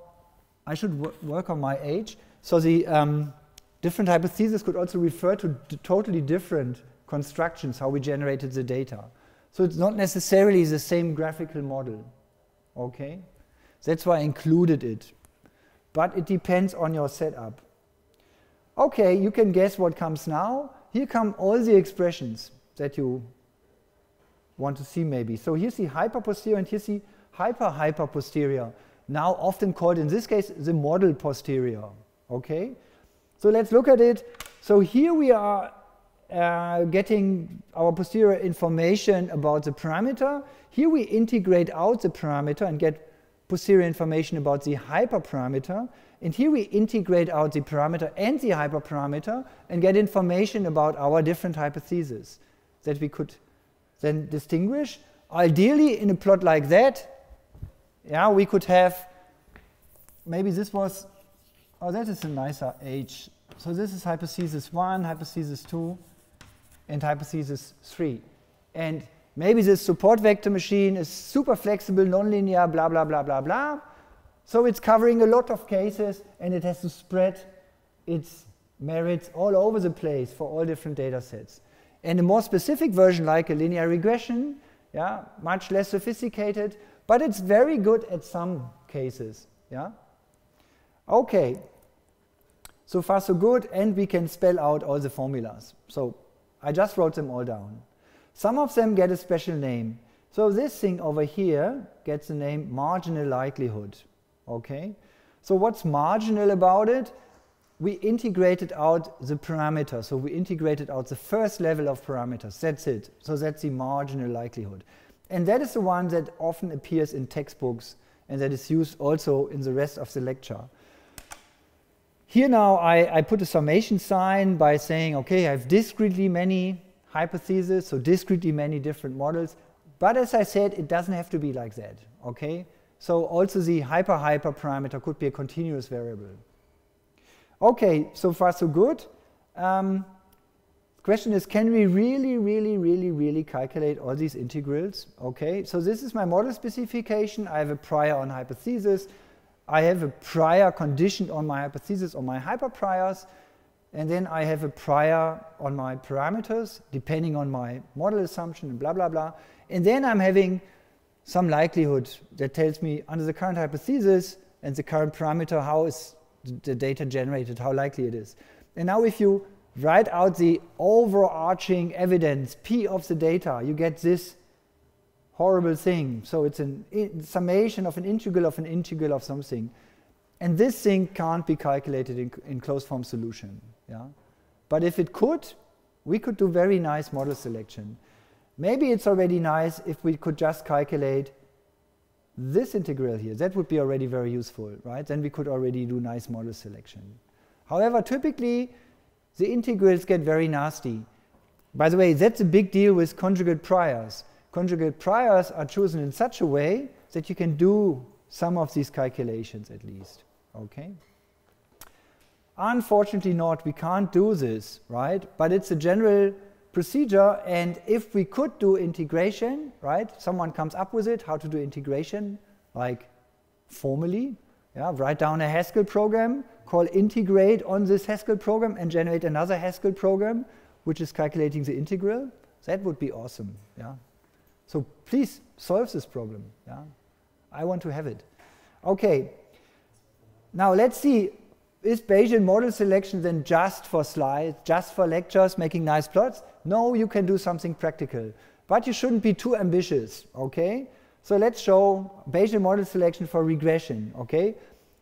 I should work on my H, so the, um, different hypotheses could also refer to totally different constructions, how we generated the data. So it's not necessarily the same graphical model. Okay? That's why I included it. But it depends on your setup. Okay, you can guess what comes now. Here come all the expressions that you want to see maybe. So here's the hyperposterior and here's the hyper-hyperposterior. Now often called in this case the model posterior. Okay? So let's look at it. So here we are uh, getting our posterior information about the parameter. Here we integrate out the parameter and get posterior information about the hyperparameter. And here we integrate out the parameter and the hyperparameter and get information about our different hypotheses that we could then distinguish. Ideally, in a plot like that, yeah, we could have, maybe this was, oh, that is a nicer H. So this is hypothesis 1, hypothesis 2, and hypothesis 3. And maybe this support vector machine is super flexible, nonlinear, blah, blah, blah, blah, blah. So it's covering a lot of cases, and it has to spread its merits all over the place for all different data sets. And a more specific version, like a linear regression, yeah, much less sophisticated, but it's very good at some cases. Yeah. Okay. So far, so good, and we can spell out all the formulas. So I just wrote them all down. Some of them get a special name. So this thing over here gets the name marginal likelihood. Okay? So what's marginal about it? We integrated out the parameter. So we integrated out the first level of parameters. That's it. So that's the marginal likelihood. And that is the one that often appears in textbooks and that is used also in the rest of the lecture. Here now I, I put a summation sign by saying, okay, I have discretely many hypotheses, so discretely many different models. But as I said, it doesn't have to be like that, okay? So also the hyper-hyper parameter could be a continuous variable. Okay, so far so good. Um, question is, can we really, really, really, really calculate all these integrals? Okay, so this is my model specification. I have a prior on hypothesis. I have a prior condition on my hypothesis on my hyperpriors, and then I have a prior on my parameters, depending on my model assumption and blah, blah, blah. And then I'm having some likelihood that tells me under the current hypothesis and the current parameter how is the data generated, how likely it is. And now if you write out the overarching evidence, P of the data, you get this horrible thing. So it's a summation of an integral of an integral of something. And this thing can't be calculated in, in closed form solution. Yeah? But if it could, we could do very nice model selection. Maybe it's already nice if we could just calculate this integral here. That would be already very useful, right? Then we could already do nice model selection. However, typically, the integrals get very nasty. By the way, that's a big deal with conjugate priors conjugate priors are chosen in such a way that you can do some of these calculations at least. Okay? Unfortunately not, we can't do this, right? But it's a general procedure and if we could do integration, right? Someone comes up with it, how to do integration, like formally, yeah, write down a Haskell program, call integrate on this Haskell program and generate another Haskell program which is calculating the integral. That would be awesome, yeah. So please solve this problem. Yeah? I want to have it. Okay. Now let's see, is Bayesian model selection then just for slides, just for lectures, making nice plots? No, you can do something practical. But you shouldn't be too ambitious, okay? So let's show Bayesian model selection for regression, okay?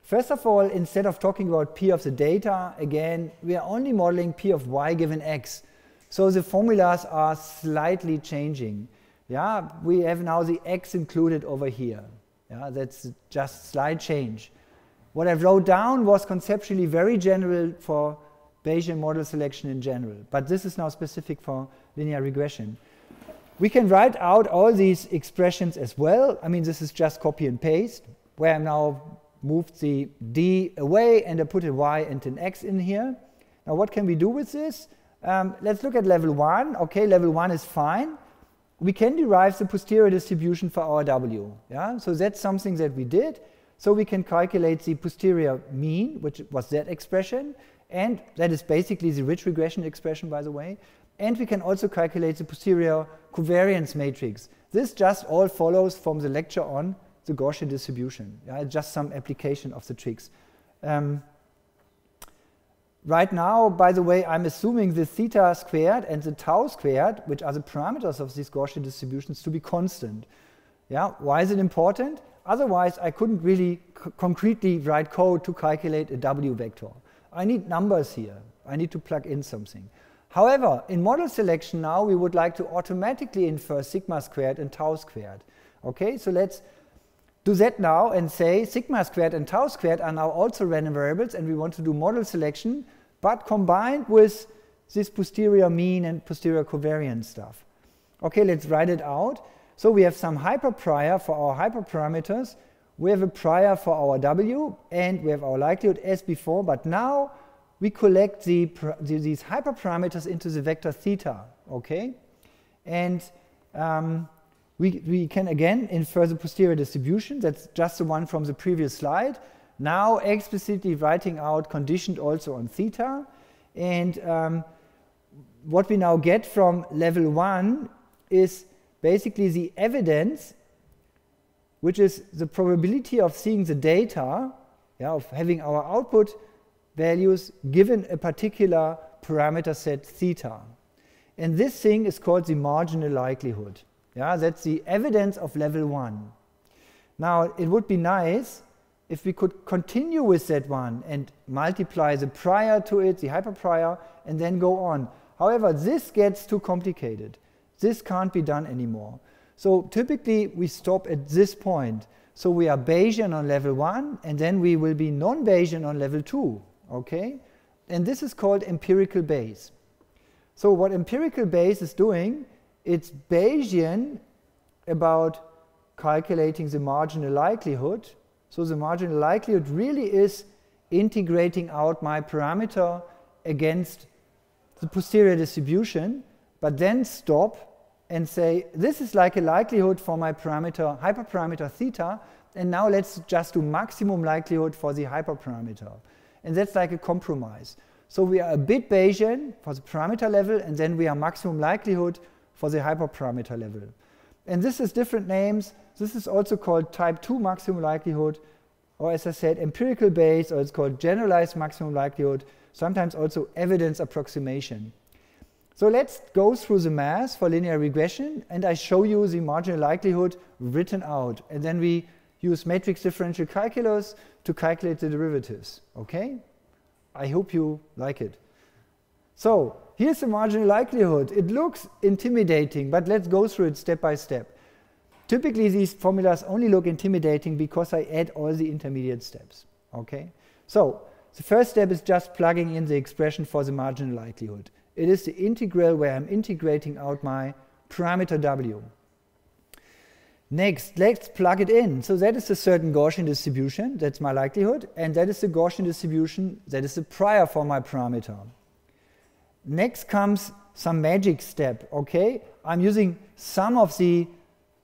First of all, instead of talking about P of the data, again, we are only modeling P of y given x. So the formulas are slightly changing. Yeah, we have now the x included over here. Yeah, that's just slight change. What I wrote down was conceptually very general for Bayesian model selection in general, but this is now specific for linear regression. We can write out all these expressions as well. I mean, this is just copy and paste, where I now moved the d away and I put a y and an x in here. Now, what can we do with this? Um, let's look at level one. Okay, level one is fine we can derive the posterior distribution for our W. Yeah? So that's something that we did. So we can calculate the posterior mean, which was that expression, And that is basically the ridge regression expression, by the way. And we can also calculate the posterior covariance matrix. This just all follows from the lecture on the Gaussian distribution. Yeah, just some application of the tricks. Um, right now, by the way, I'm assuming the theta squared and the tau squared, which are the parameters of these Gaussian distributions, to be constant. Yeah, why is it important? Otherwise, I couldn't really concretely write code to calculate a W vector. I need numbers here. I need to plug in something. However, in model selection now, we would like to automatically infer sigma squared and tau squared. Okay, so let's do that now and say sigma squared and tau squared are now also random variables and we want to do model selection, but combined with this posterior mean and posterior covariance stuff. Okay, let's write it out. So we have some hyperprior for our hyperparameters. We have a prior for our W and we have our likelihood as before, but now we collect the, the, these hyperparameters into the vector theta, okay? And um, we, we can again infer the posterior distribution. That's just the one from the previous slide. Now explicitly writing out conditioned also on theta. And um, what we now get from level one is basically the evidence, which is the probability of seeing the data, yeah, of having our output values given a particular parameter set theta. And this thing is called the marginal likelihood. Yeah, that's the evidence of level one. Now, it would be nice if we could continue with that one and multiply the prior to it, the hyperprior, and then go on. However, this gets too complicated. This can't be done anymore. So typically we stop at this point. So we are Bayesian on level 1 and then we will be non-Bayesian on level 2. Okay? And this is called empirical Bayes. So what empirical Bayes is doing, it's Bayesian about calculating the marginal likelihood. So the marginal likelihood really is integrating out my parameter against the posterior distribution, but then stop and say, this is like a likelihood for my parameter, hyperparameter theta, and now let's just do maximum likelihood for the hyperparameter. And that's like a compromise. So we are a bit Bayesian for the parameter level, and then we are maximum likelihood for the hyperparameter level. And this is different names. This is also called type 2 maximum likelihood, or as I said, empirical Bayes, or it's called generalized maximum likelihood, sometimes also evidence approximation. So let's go through the math for linear regression and I show you the marginal likelihood written out. And then we use matrix differential calculus to calculate the derivatives. Okay? I hope you like it. So here's the marginal likelihood. It looks intimidating, but let's go through it step by step. Typically, these formulas only look intimidating because I add all the intermediate steps. Okay? So the first step is just plugging in the expression for the marginal likelihood. It is the integral where I'm integrating out my parameter w. Next, let's plug it in. So that is a certain Gaussian distribution, that's my likelihood, and that is the Gaussian distribution, that is the prior for my parameter. Next comes some magic step, okay? I'm using some of the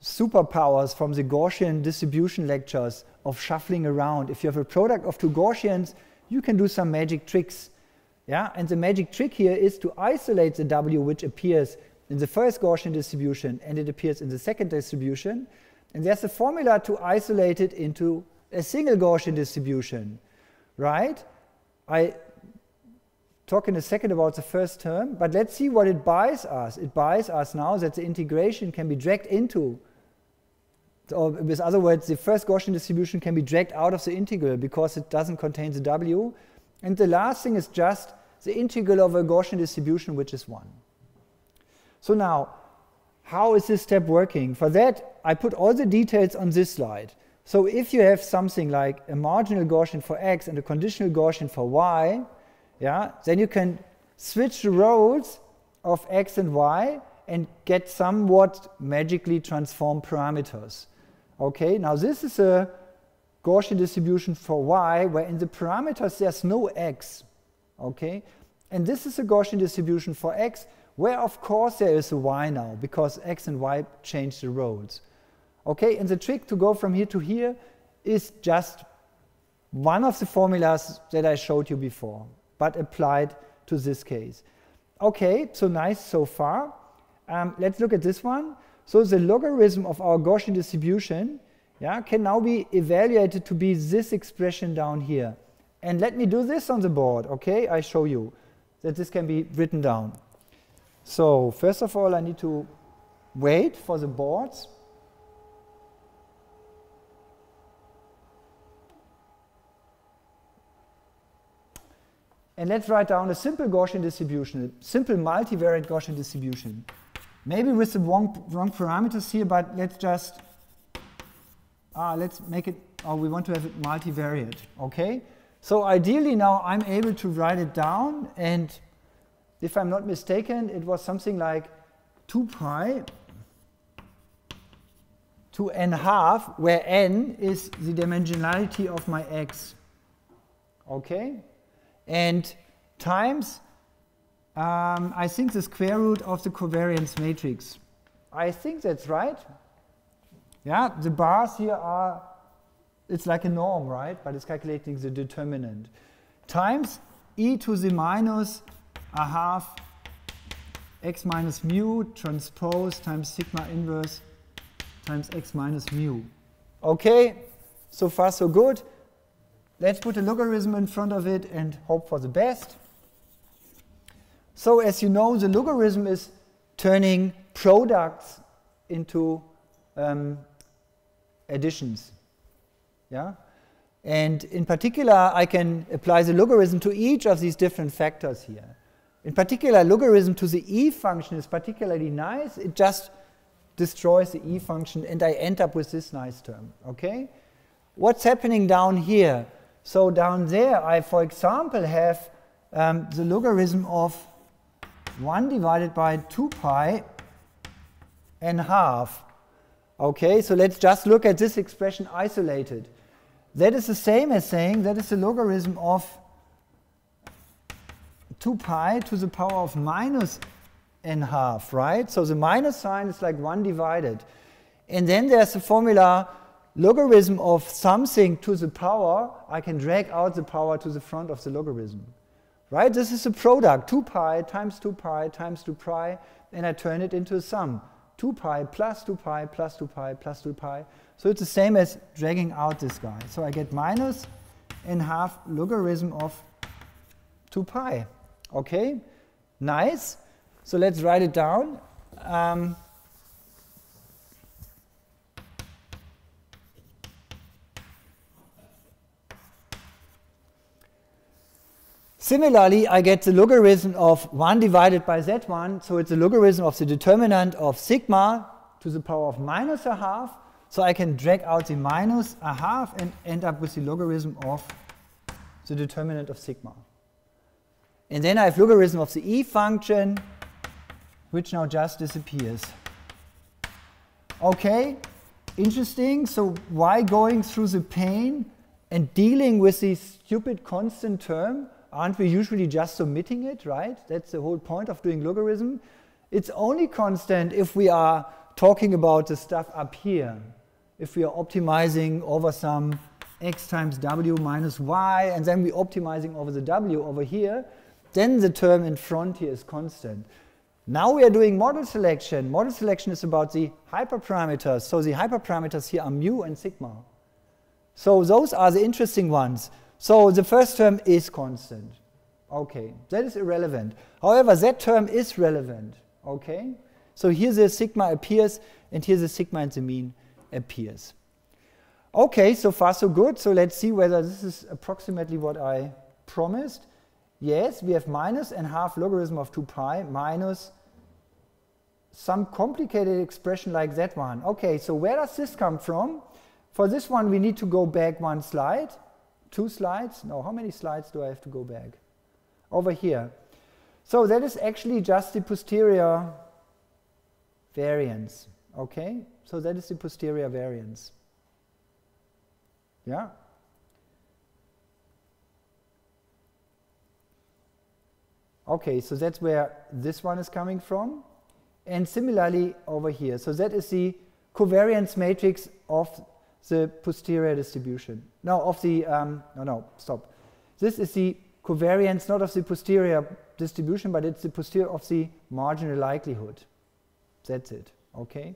superpowers from the Gaussian distribution lectures of shuffling around. If you have a product of two Gaussians, you can do some magic tricks yeah? And the magic trick here is to isolate the W which appears in the first Gaussian distribution and it appears in the second distribution. And there's a formula to isolate it into a single Gaussian distribution, right? I talk in a second about the first term, but let's see what it buys us. It buys us now that the integration can be dragged into, or with other words, the first Gaussian distribution can be dragged out of the integral because it doesn't contain the W. And the last thing is just the integral of a Gaussian distribution, which is 1. So now, how is this step working? For that, I put all the details on this slide. So if you have something like a marginal Gaussian for x and a conditional Gaussian for y, yeah, then you can switch the roles of x and y and get somewhat magically transformed parameters. Okay, now this is a Gaussian distribution for y where in the parameters there's no x. Okay? And this is a Gaussian distribution for x, where of course there is a y now, because x and y change the roles. Okay, and the trick to go from here to here is just one of the formulas that I showed you before. But applied to this case. Okay, so nice so far. Um, let's look at this one. So the logarithm of our Gaussian distribution yeah, can now be evaluated to be this expression down here. And let me do this on the board, okay? I show you that this can be written down. So first of all, I need to wait for the boards. And let's write down a simple Gaussian distribution, a simple multivariate Gaussian distribution. Maybe with the wrong, wrong parameters here, but let's just, ah, let's make it, oh, we want to have it multivariate, okay? So ideally now I'm able to write it down and if I'm not mistaken, it was something like 2 pi to n half, where n is the dimensionality of my x. Okay? And times, um, I think, the square root of the covariance matrix. I think that's right. Yeah, the bars here are, it's like a norm, right? But it's calculating the determinant. Times e to the minus a half x minus mu transpose times sigma inverse times x minus mu. Okay, so far so good. Let's put a logarithm in front of it and hope for the best. So as you know, the logarithm is turning products into um, additions. Yeah? And in particular, I can apply the logarithm to each of these different factors here. In particular, logarithm to the e function is particularly nice. It just destroys the e function, and I end up with this nice term. Okay? What's happening down here? So down there, I, for example, have um, the logarithm of 1 divided by 2 pi and half. Okay, so let's just look at this expression isolated. That is the same as saying that is the logarithm of 2 pi to the power of minus n half, right? So the minus sign is like 1 divided. And then there's the formula logarithm of something to the power, I can drag out the power to the front of the logarithm. Right? This is a product, 2 pi times 2 pi times 2 pi, and I turn it into a sum. 2 pi plus 2 pi plus 2 pi plus 2 pi. So it's the same as dragging out this guy. So I get minus n half logarithm of 2 pi. Okay? Nice. So let's write it down. Um, Similarly, I get the logarithm of 1 divided by z1, so it's the logarithm of the determinant of sigma to the power of minus a half. So I can drag out the minus a half and end up with the logarithm of the determinant of sigma. And then I have logarithm of the e function, which now just disappears. Okay, interesting. So why going through the pain and dealing with this stupid constant term aren't we usually just omitting it, right? That's the whole point of doing logarithm. It's only constant if we are talking about the stuff up here. If we are optimizing over some x times w minus y, and then we're optimizing over the w over here, then the term in front here is constant. Now we are doing model selection. Model selection is about the hyperparameters. So the hyperparameters here are mu and sigma. So those are the interesting ones. So the first term is constant. Okay, that is irrelevant. However, that term is relevant. Okay, so here the sigma appears, and here the sigma and the mean appears. Okay, so far so good. So let's see whether this is approximately what I promised. Yes, we have minus and half logarithm of 2 pi minus some complicated expression like that one. Okay, so where does this come from? For this one, we need to go back one slide two slides. No, how many slides do I have to go back? Over here. So that is actually just the posterior variance. Okay? So that is the posterior variance. Yeah? Okay, so that's where this one is coming from. And similarly over here. So that is the covariance matrix of the posterior distribution. No, of the, um, no, no, stop. This is the covariance not of the posterior distribution, but it's the posterior of the marginal likelihood. That's it, okay?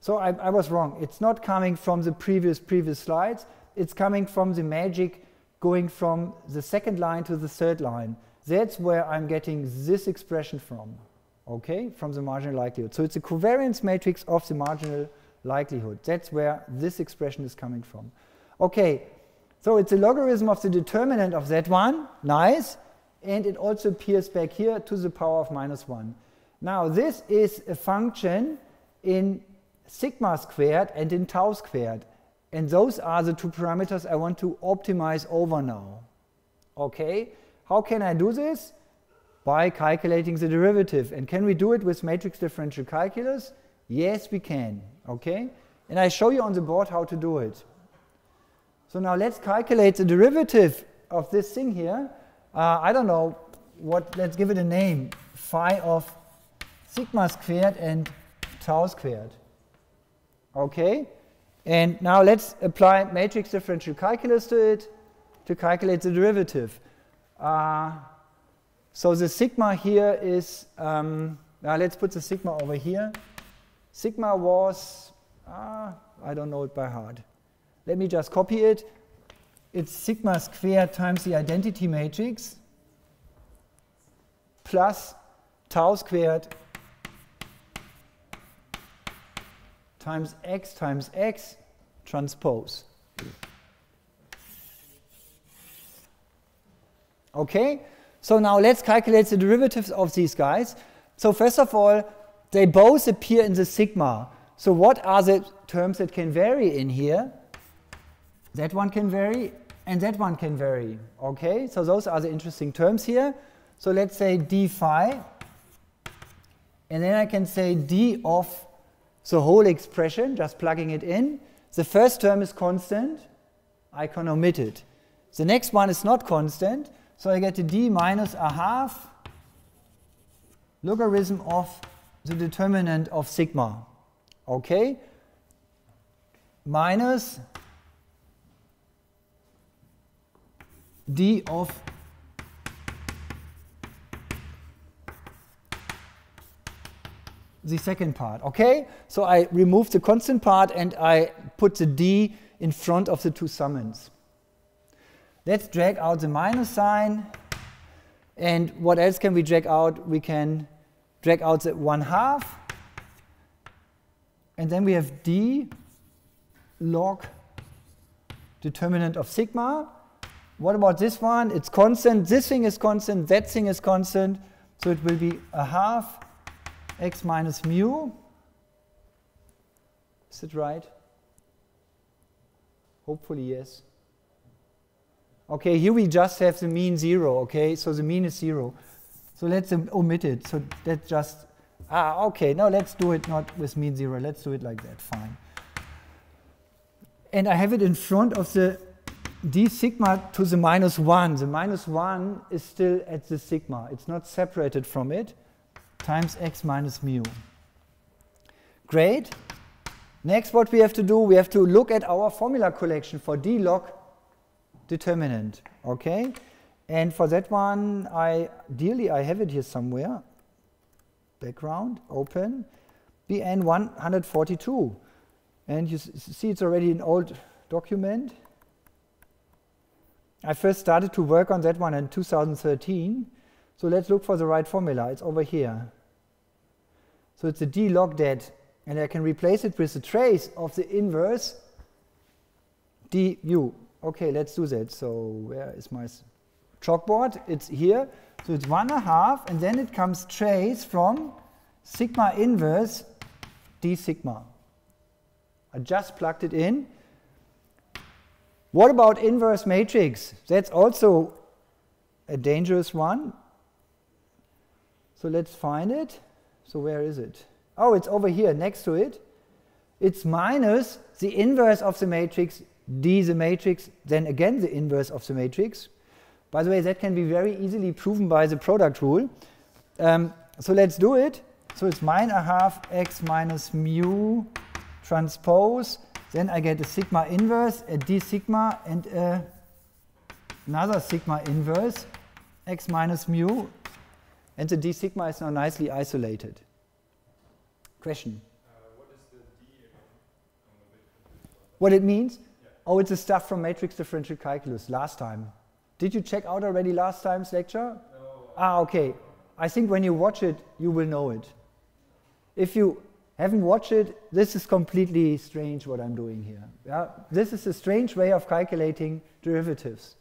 So I, I, was wrong. It's not coming from the previous previous slides. It's coming from the magic going from the second line to the third line. That's where I'm getting this expression from, okay, from the marginal likelihood. So it's a covariance matrix of the marginal likelihood. That's where this expression is coming from. Okay, so it's a logarithm of the determinant of that one. Nice. And it also appears back here to the power of minus 1. Now, this is a function in sigma squared and in tau squared. And those are the two parameters I want to optimize over now. Okay, how can I do this? By calculating the derivative. And can we do it with matrix differential calculus? Yes, we can. Okay, and I show you on the board how to do it. So now let's calculate the derivative of this thing here. Uh, I don't know what, let's give it a name, phi of sigma squared and tau squared. Okay, and now let's apply matrix differential calculus to it to calculate the derivative. Uh, so the sigma here is, um, now let's put the sigma over here. Sigma was, uh, I don't know it by heart. Let me just copy it. It's sigma squared times the identity matrix plus tau squared times x times x transpose. Okay, so now let's calculate the derivatives of these guys. So first of all, they both appear in the sigma. So what are the terms that can vary in here? That one can vary, and that one can vary. Okay, so those are the interesting terms here. So let's say d phi, and then I can say d of the whole expression, just plugging it in. The first term is constant, I can omit it. The next one is not constant, so I get a d minus a half logarithm of the determinant of sigma. Okay? Minus d of the second part. Okay, so I remove the constant part and I put the d in front of the two summands. Let's drag out the minus sign. And what else can we drag out? We can drag out the 1 half. And then we have d log determinant of sigma. What about this one? It's constant. This thing is constant. That thing is constant. So it will be a half x minus mu. Is it right? Hopefully, yes. Okay, here we just have the mean 0, okay? So the mean is 0. So let's um, omit it. So that just, ah, okay, now let's do it not with mean 0. Let's do it like that, fine. And I have it in front of the d sigma to the minus 1. The minus 1 is still at the sigma. It's not separated from it, times x minus mu. Great. Next, what we have to do, we have to look at our formula collection for d log determinant. Okay? And for that one, I ideally I have it here somewhere. Background, open, BN 142. And you see it's already an old document. I first started to work on that one in 2013. So let's look for the right formula. It's over here. So it's a d log det, and I can replace it with the trace of the inverse du. Okay, let's do that. So where is my chalkboard? It's here. So it's one and a half, and then it comes trace from sigma inverse d sigma. I just plugged it in. What about inverse matrix? That's also a dangerous one. So let's find it. So where is it? Oh, it's over here next to it. It's minus the inverse of the matrix, d the matrix, then again the inverse of the matrix. By the way, that can be very easily proven by the product rule. Um, so let's do it. So it's mine a half x minus mu transpose then I get a sigma inverse, a d sigma, and another sigma inverse. x minus mu, and the d sigma is now nicely isolated. Question? Uh, what is the D again on the bit? What it means? Yeah. Oh, it's the stuff from matrix differential calculus last time. Did you check out already last time's lecture? No, Ah, okay. I think when you watch it, you will know it. If you haven't watched it, this is completely strange what I'm doing here. Yeah? This is a strange way of calculating derivatives.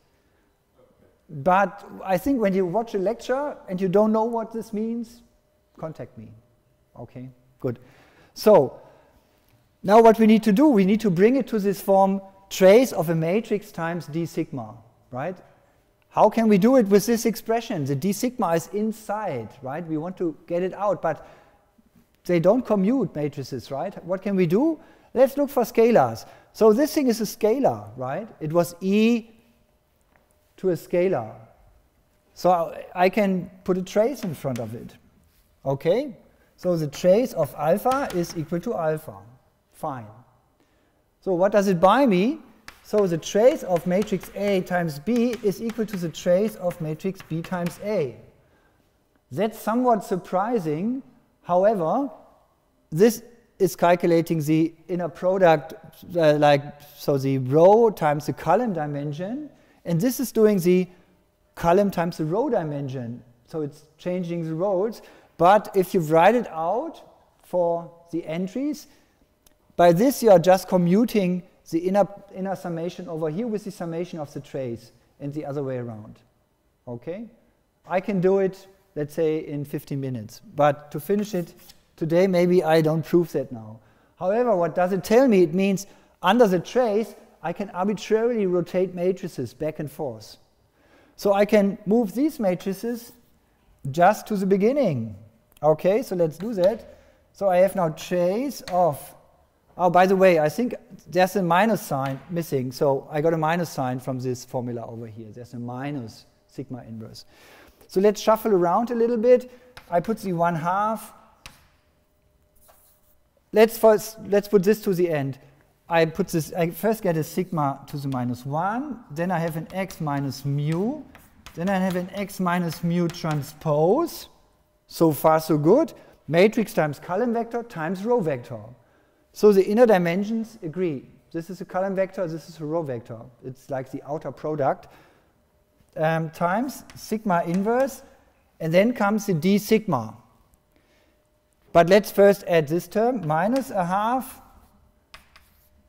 But I think when you watch a lecture and you don't know what this means, contact me. Okay, good. So, now what we need to do, we need to bring it to this form trace of a matrix times d sigma, right? How can we do it with this expression? The d sigma is inside, right? We want to get it out, but they don't commute matrices, right? What can we do? Let's look for scalars. So this thing is a scalar, right? It was e to a scalar. So I can put a trace in front of it. Okay? So the trace of alpha is equal to alpha. Fine. So what does it buy me? So the trace of matrix A times B is equal to the trace of matrix B times A. That's somewhat surprising. However, this is calculating the inner product, uh, like so the row times the column dimension, and this is doing the column times the row dimension. So it's changing the rows. But if you write it out for the entries, by this you are just commuting the inner, inner summation over here with the summation of the trace and the other way around. Okay? I can do it, let's say, in 15 minutes. But to finish it today, maybe I don't prove that now. However, what does it tell me? It means under the trace, I can arbitrarily rotate matrices back and forth. So I can move these matrices just to the beginning. Okay, so let's do that. So I have now trace of, oh, by the way, I think there's a minus sign missing. So I got a minus sign from this formula over here. There's a minus sigma inverse. So let's shuffle around a little bit. I put the one half. Let's first, let's put this to the end. I put this, I first get a sigma to the minus 1, then I have an x minus mu, then I have an x minus mu transpose. So far, so good. Matrix times column vector times row vector. So the inner dimensions agree. This is a column vector, this is a row vector. It's like the outer product. Um, times sigma inverse, and then comes the d sigma. But let's first add this term, minus a half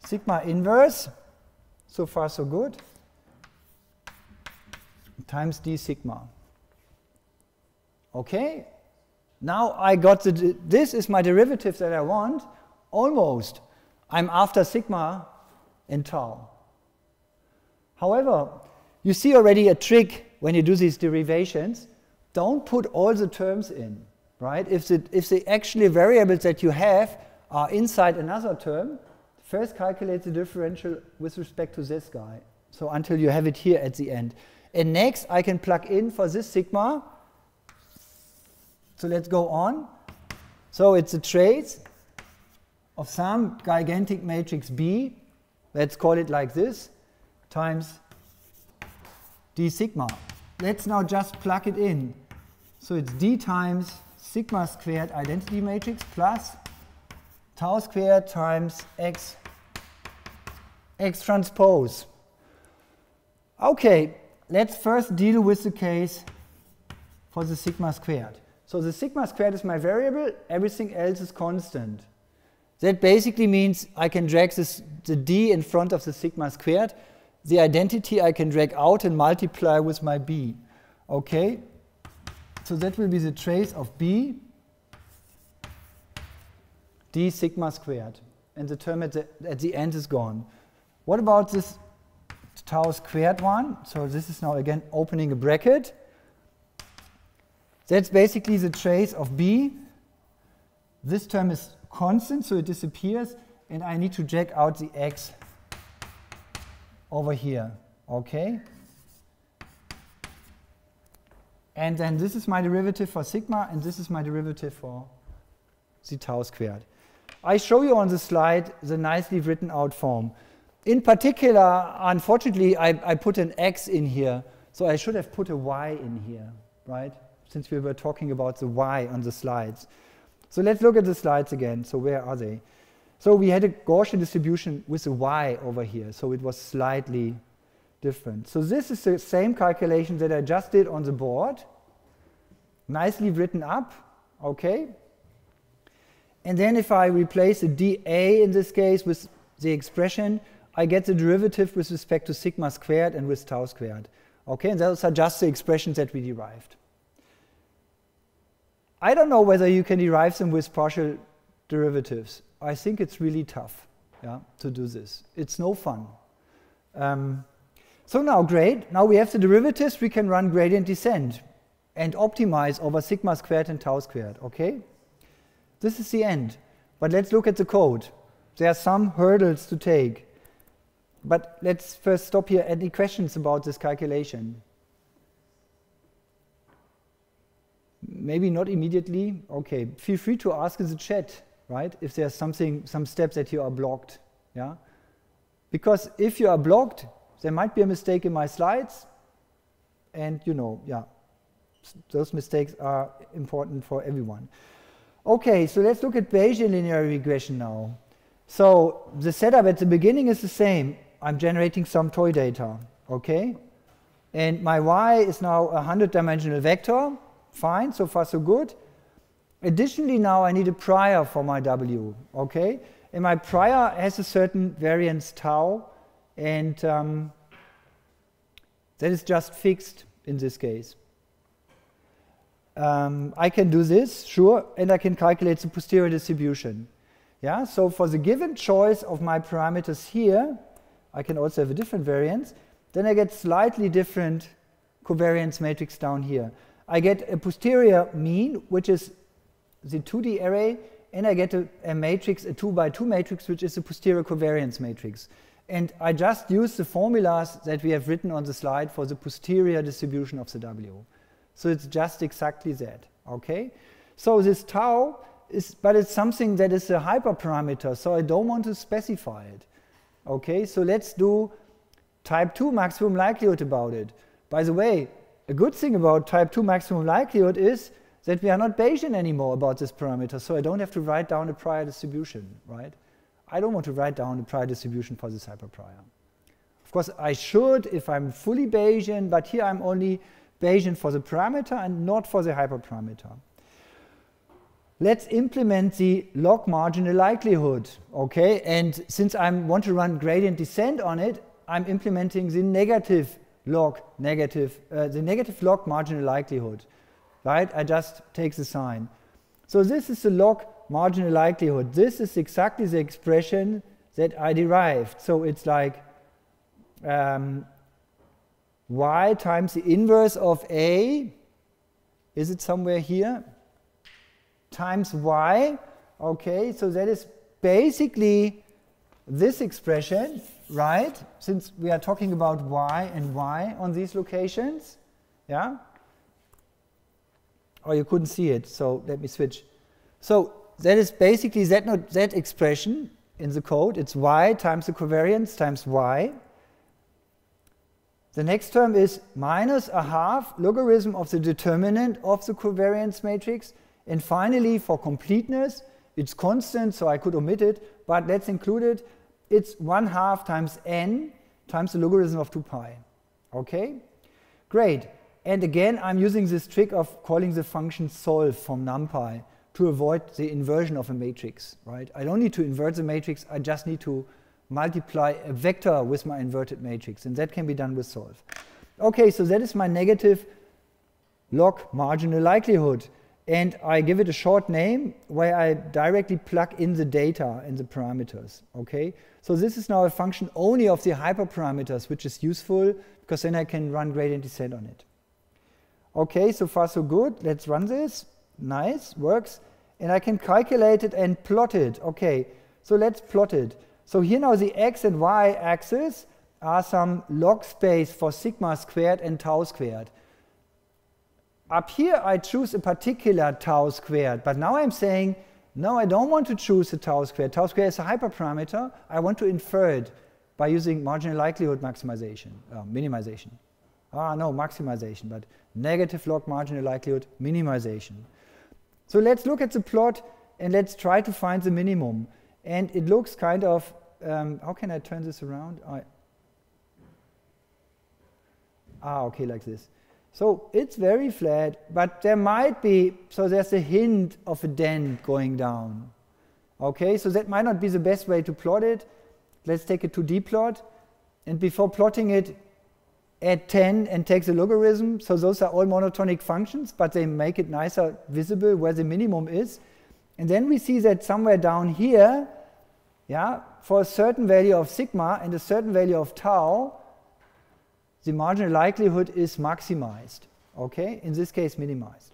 sigma inverse, so far so good, times d sigma. Okay, now I got the, this is my derivative that I want, almost. I'm after sigma and tau. However, you see already a trick when you do these derivations. Don't put all the terms in, right? If the, if the actually variables that you have are inside another term, first calculate the differential with respect to this guy. So until you have it here at the end. And next, I can plug in for this sigma. So let's go on. So it's a trace of some gigantic matrix B, let's call it like this, times d sigma. Let's now just plug it in. So it's d times sigma squared identity matrix plus tau squared times x, x transpose. Okay, let's first deal with the case for the sigma squared. So the sigma squared is my variable, everything else is constant. That basically means I can drag this, the d in front of the sigma squared. The identity I can drag out and multiply with my b. Okay? So that will be the trace of b d sigma squared. And the term at the, at the end is gone. What about this tau squared one? So this is now again opening a bracket. That's basically the trace of b. This term is constant, so it disappears, and I need to drag out the x over here. Okay? And then this is my derivative for sigma, and this is my derivative for the tau squared. I show you on the slide the nicely written out form. In particular, unfortunately, I, I put an x in here So I should have put a y in here, right? Since we were talking about the y on the slides. So let's look at the slides again. So where are they? So we had a Gaussian distribution with a y over here, so it was slightly different. So this is the same calculation that I just did on the board, nicely written up, okay? And then if I replace the dA in this case with the expression, I get the derivative with respect to sigma squared and with tau squared. Okay, and those are just the expressions that we derived. I don't know whether you can derive them with partial derivatives. I think it's really tough yeah, to do this. It's no fun. Um, so now, great. Now we have the derivatives. We can run gradient descent and optimize over sigma squared and tau squared. Okay? This is the end. But let's look at the code. There are some hurdles to take. But let's first stop here. Any questions about this calculation? Maybe not immediately. Okay, feel free to ask in the chat, right? If there's something, some steps that you are blocked, yeah. Because if you are blocked, there might be a mistake in my slides, and you know, yeah, those mistakes are important for everyone. Okay, so let's look at Bayesian linear regression now. So the setup at the beginning is the same. I'm generating some toy data, okay? And my y is now a 100-dimensional vector. Fine, so far so good. Additionally, now I need a prior for my w, okay? And my prior has a certain variance tau, and um, that is just fixed in this case. Um, I can do this, sure, and I can calculate the posterior distribution. Yeah, so for the given choice of my parameters here, I can also have a different variance. Then I get slightly different covariance matrix down here. I get a posterior mean, which is the 2D array, and I get a, a matrix, a 2 by 2 matrix, which is a posterior covariance matrix. And I just use the formulas that we have written on the slide for the posterior distribution of the W. So it's just exactly that, okay? So this tau is, but it's something that is a hyperparameter, so I don't want to specify it. Okay, so let's do type 2 maximum likelihood about it. By the way, a good thing about type 2 maximum likelihood is that we are not Bayesian anymore about this parameter, so I don't have to write down a prior distribution, right? I don't want to write down a prior distribution for this hyperprior. Of course, I should if I'm fully Bayesian, but here I'm only Bayesian for the parameter and not for the hyperparameter. Let's implement the log marginal likelihood, okay? And since I want to run gradient descent on it, I'm implementing the negative log negative, uh, the negative log marginal likelihood, right? I just take the sign. So this is the log marginal likelihood. This is exactly the expression that I derived. So it's like um, y times the inverse of a, is it somewhere here? times y. Okay, so that is basically this expression, right? Since we are talking about y and y on these locations. Yeah? Or you couldn't see it, so let me switch. So that is basically that, not, that expression in the code. It's y times the covariance times y. The next term is minus a half logarithm of the determinant of the covariance matrix and finally, for completeness, it's constant, so I could omit it, but let's include it. It's 1 half times n times the logarithm of 2 pi. Okay? Great. And again, I'm using this trick of calling the function solve from numpy to avoid the inversion of a matrix, right? I don't need to invert the matrix, I just need to multiply a vector with my inverted matrix, and that can be done with solve. Okay, so that is my negative log marginal likelihood and I give it a short name where I directly plug in the data and the parameters, okay? So this is now a function only of the hyperparameters, which is useful because then I can run gradient descent on it. Okay, so far so good. Let's run this. Nice, works. And I can calculate it and plot it. Okay, so let's plot it. So here now the x and y axis are some log space for sigma squared and tau squared up here I choose a particular tau squared, but now I'm saying, no, I don't want to choose a tau squared. Tau squared is a hyperparameter. I want to infer it by using marginal likelihood maximization, uh, minimization. Ah, no, maximization, but negative log marginal likelihood, minimization. So let's look at the plot and let's try to find the minimum. And it looks kind of, um, how can I turn this around? I, ah, okay, like this. So it's very flat, but there might be, so there's a hint of a dent going down. Okay, so that might not be the best way to plot it. Let's take a 2D plot. And before plotting it, add 10 and take the logarithm. So those are all monotonic functions, but they make it nicer visible where the minimum is. And then we see that somewhere down here, yeah, for a certain value of sigma and a certain value of tau, the marginal likelihood is maximized, okay? In this case, minimized.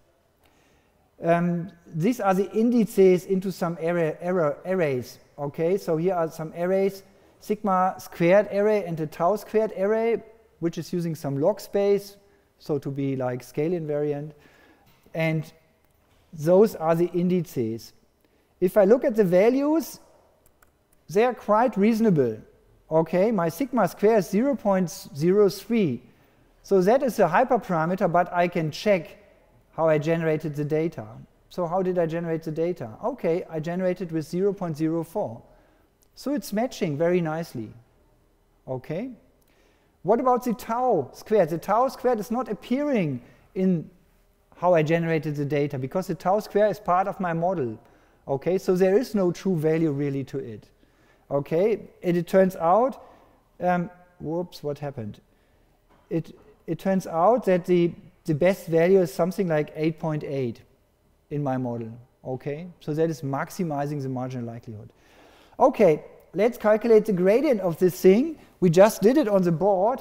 Um, these are the indices into some array, error, arrays, okay? So here are some arrays, sigma squared array and a tau squared array, which is using some log space, so to be like scale invariant. And those are the indices. If I look at the values, they are quite reasonable. Okay, my sigma square is 0.03. So that is a hyperparameter, but I can check how I generated the data. So how did I generate the data? Okay, I generated with 0.04. So it's matching very nicely. Okay? What about the tau squared? The tau squared is not appearing in how I generated the data because the tau square is part of my model. Okay, so there is no true value really to it. Okay, and it turns out, um, whoops, what happened? It, it turns out that the, the best value is something like 8.8 .8 in my model. Okay, so that is maximizing the marginal likelihood. Okay, let's calculate the gradient of this thing. We just did it on the board.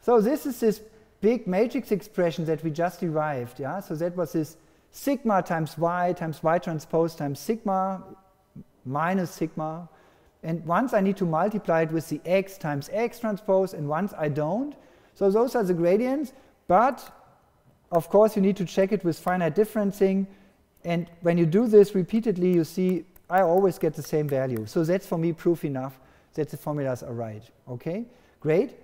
So this is this big matrix expression that we just derived. Yeah, so that was this sigma times y times y transpose times sigma minus sigma and once I need to multiply it with the x times x transpose, and once I don't. So those are the gradients, but of course you need to check it with finite differencing. And when you do this repeatedly, you see I always get the same value. So that's for me proof enough that the formulas are right. Okay, great.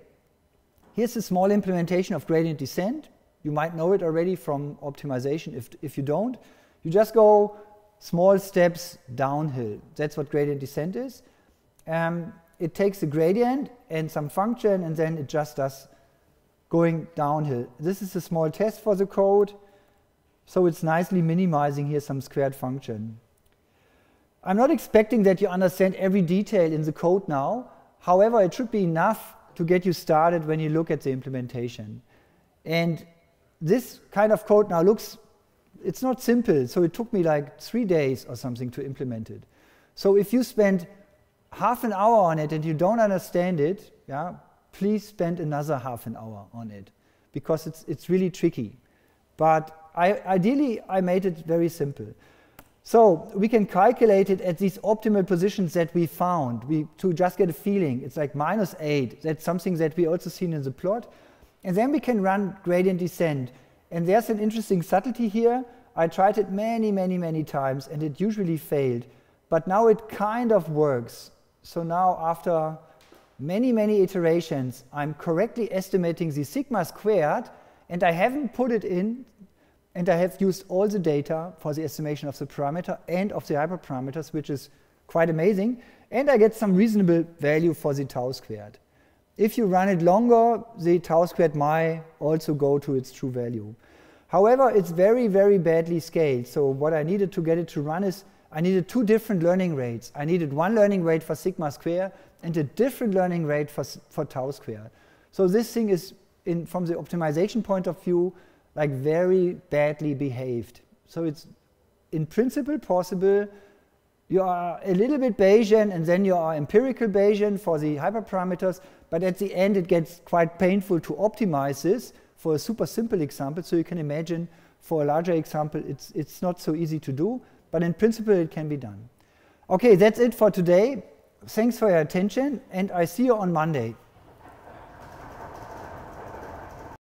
Here's a small implementation of gradient descent. You might know it already from optimization. If, if you don't, you just go small steps downhill. That's what gradient descent is um, it takes a gradient and some function and then it just does going downhill. This is a small test for the code, so it's nicely minimizing here some squared function. I'm not expecting that you understand every detail in the code now. However, it should be enough to get you started when you look at the implementation. And this kind of code now looks, it's not simple, so it took me like three days or something to implement it. So if you spend half an hour on it and you don't understand it, yeah, please spend another half an hour on it because it's, it's really tricky. But I, ideally, I made it very simple. So we can calculate it at these optimal positions that we found we, to just get a feeling. It's like minus 8. That's something that we also seen in the plot. And then we can run gradient descent. And there's an interesting subtlety here. I tried it many, many, many times, and it usually failed. But now it kind of works. So now after many, many iterations, I'm correctly estimating the sigma squared, and I haven't put it in, and I have used all the data for the estimation of the parameter and of the hyperparameters, which is quite amazing, and I get some reasonable value for the tau squared. If you run it longer, the tau squared might also go to its true value. However, it's very, very badly scaled, so what I needed to get it to run is I needed two different learning rates. I needed one learning rate for sigma square and a different learning rate for, for tau square. So this thing is, in, from the optimization point of view, like very badly behaved. So it's in principle possible. You are a little bit Bayesian and then you are empirical Bayesian for the hyperparameters, but at the end it gets quite painful to optimize this for a super simple example. So you can imagine for a larger example, it's, it's not so easy to do but in principle it can be done. Okay, that's it for today. Thanks for your attention, and I see you on Monday.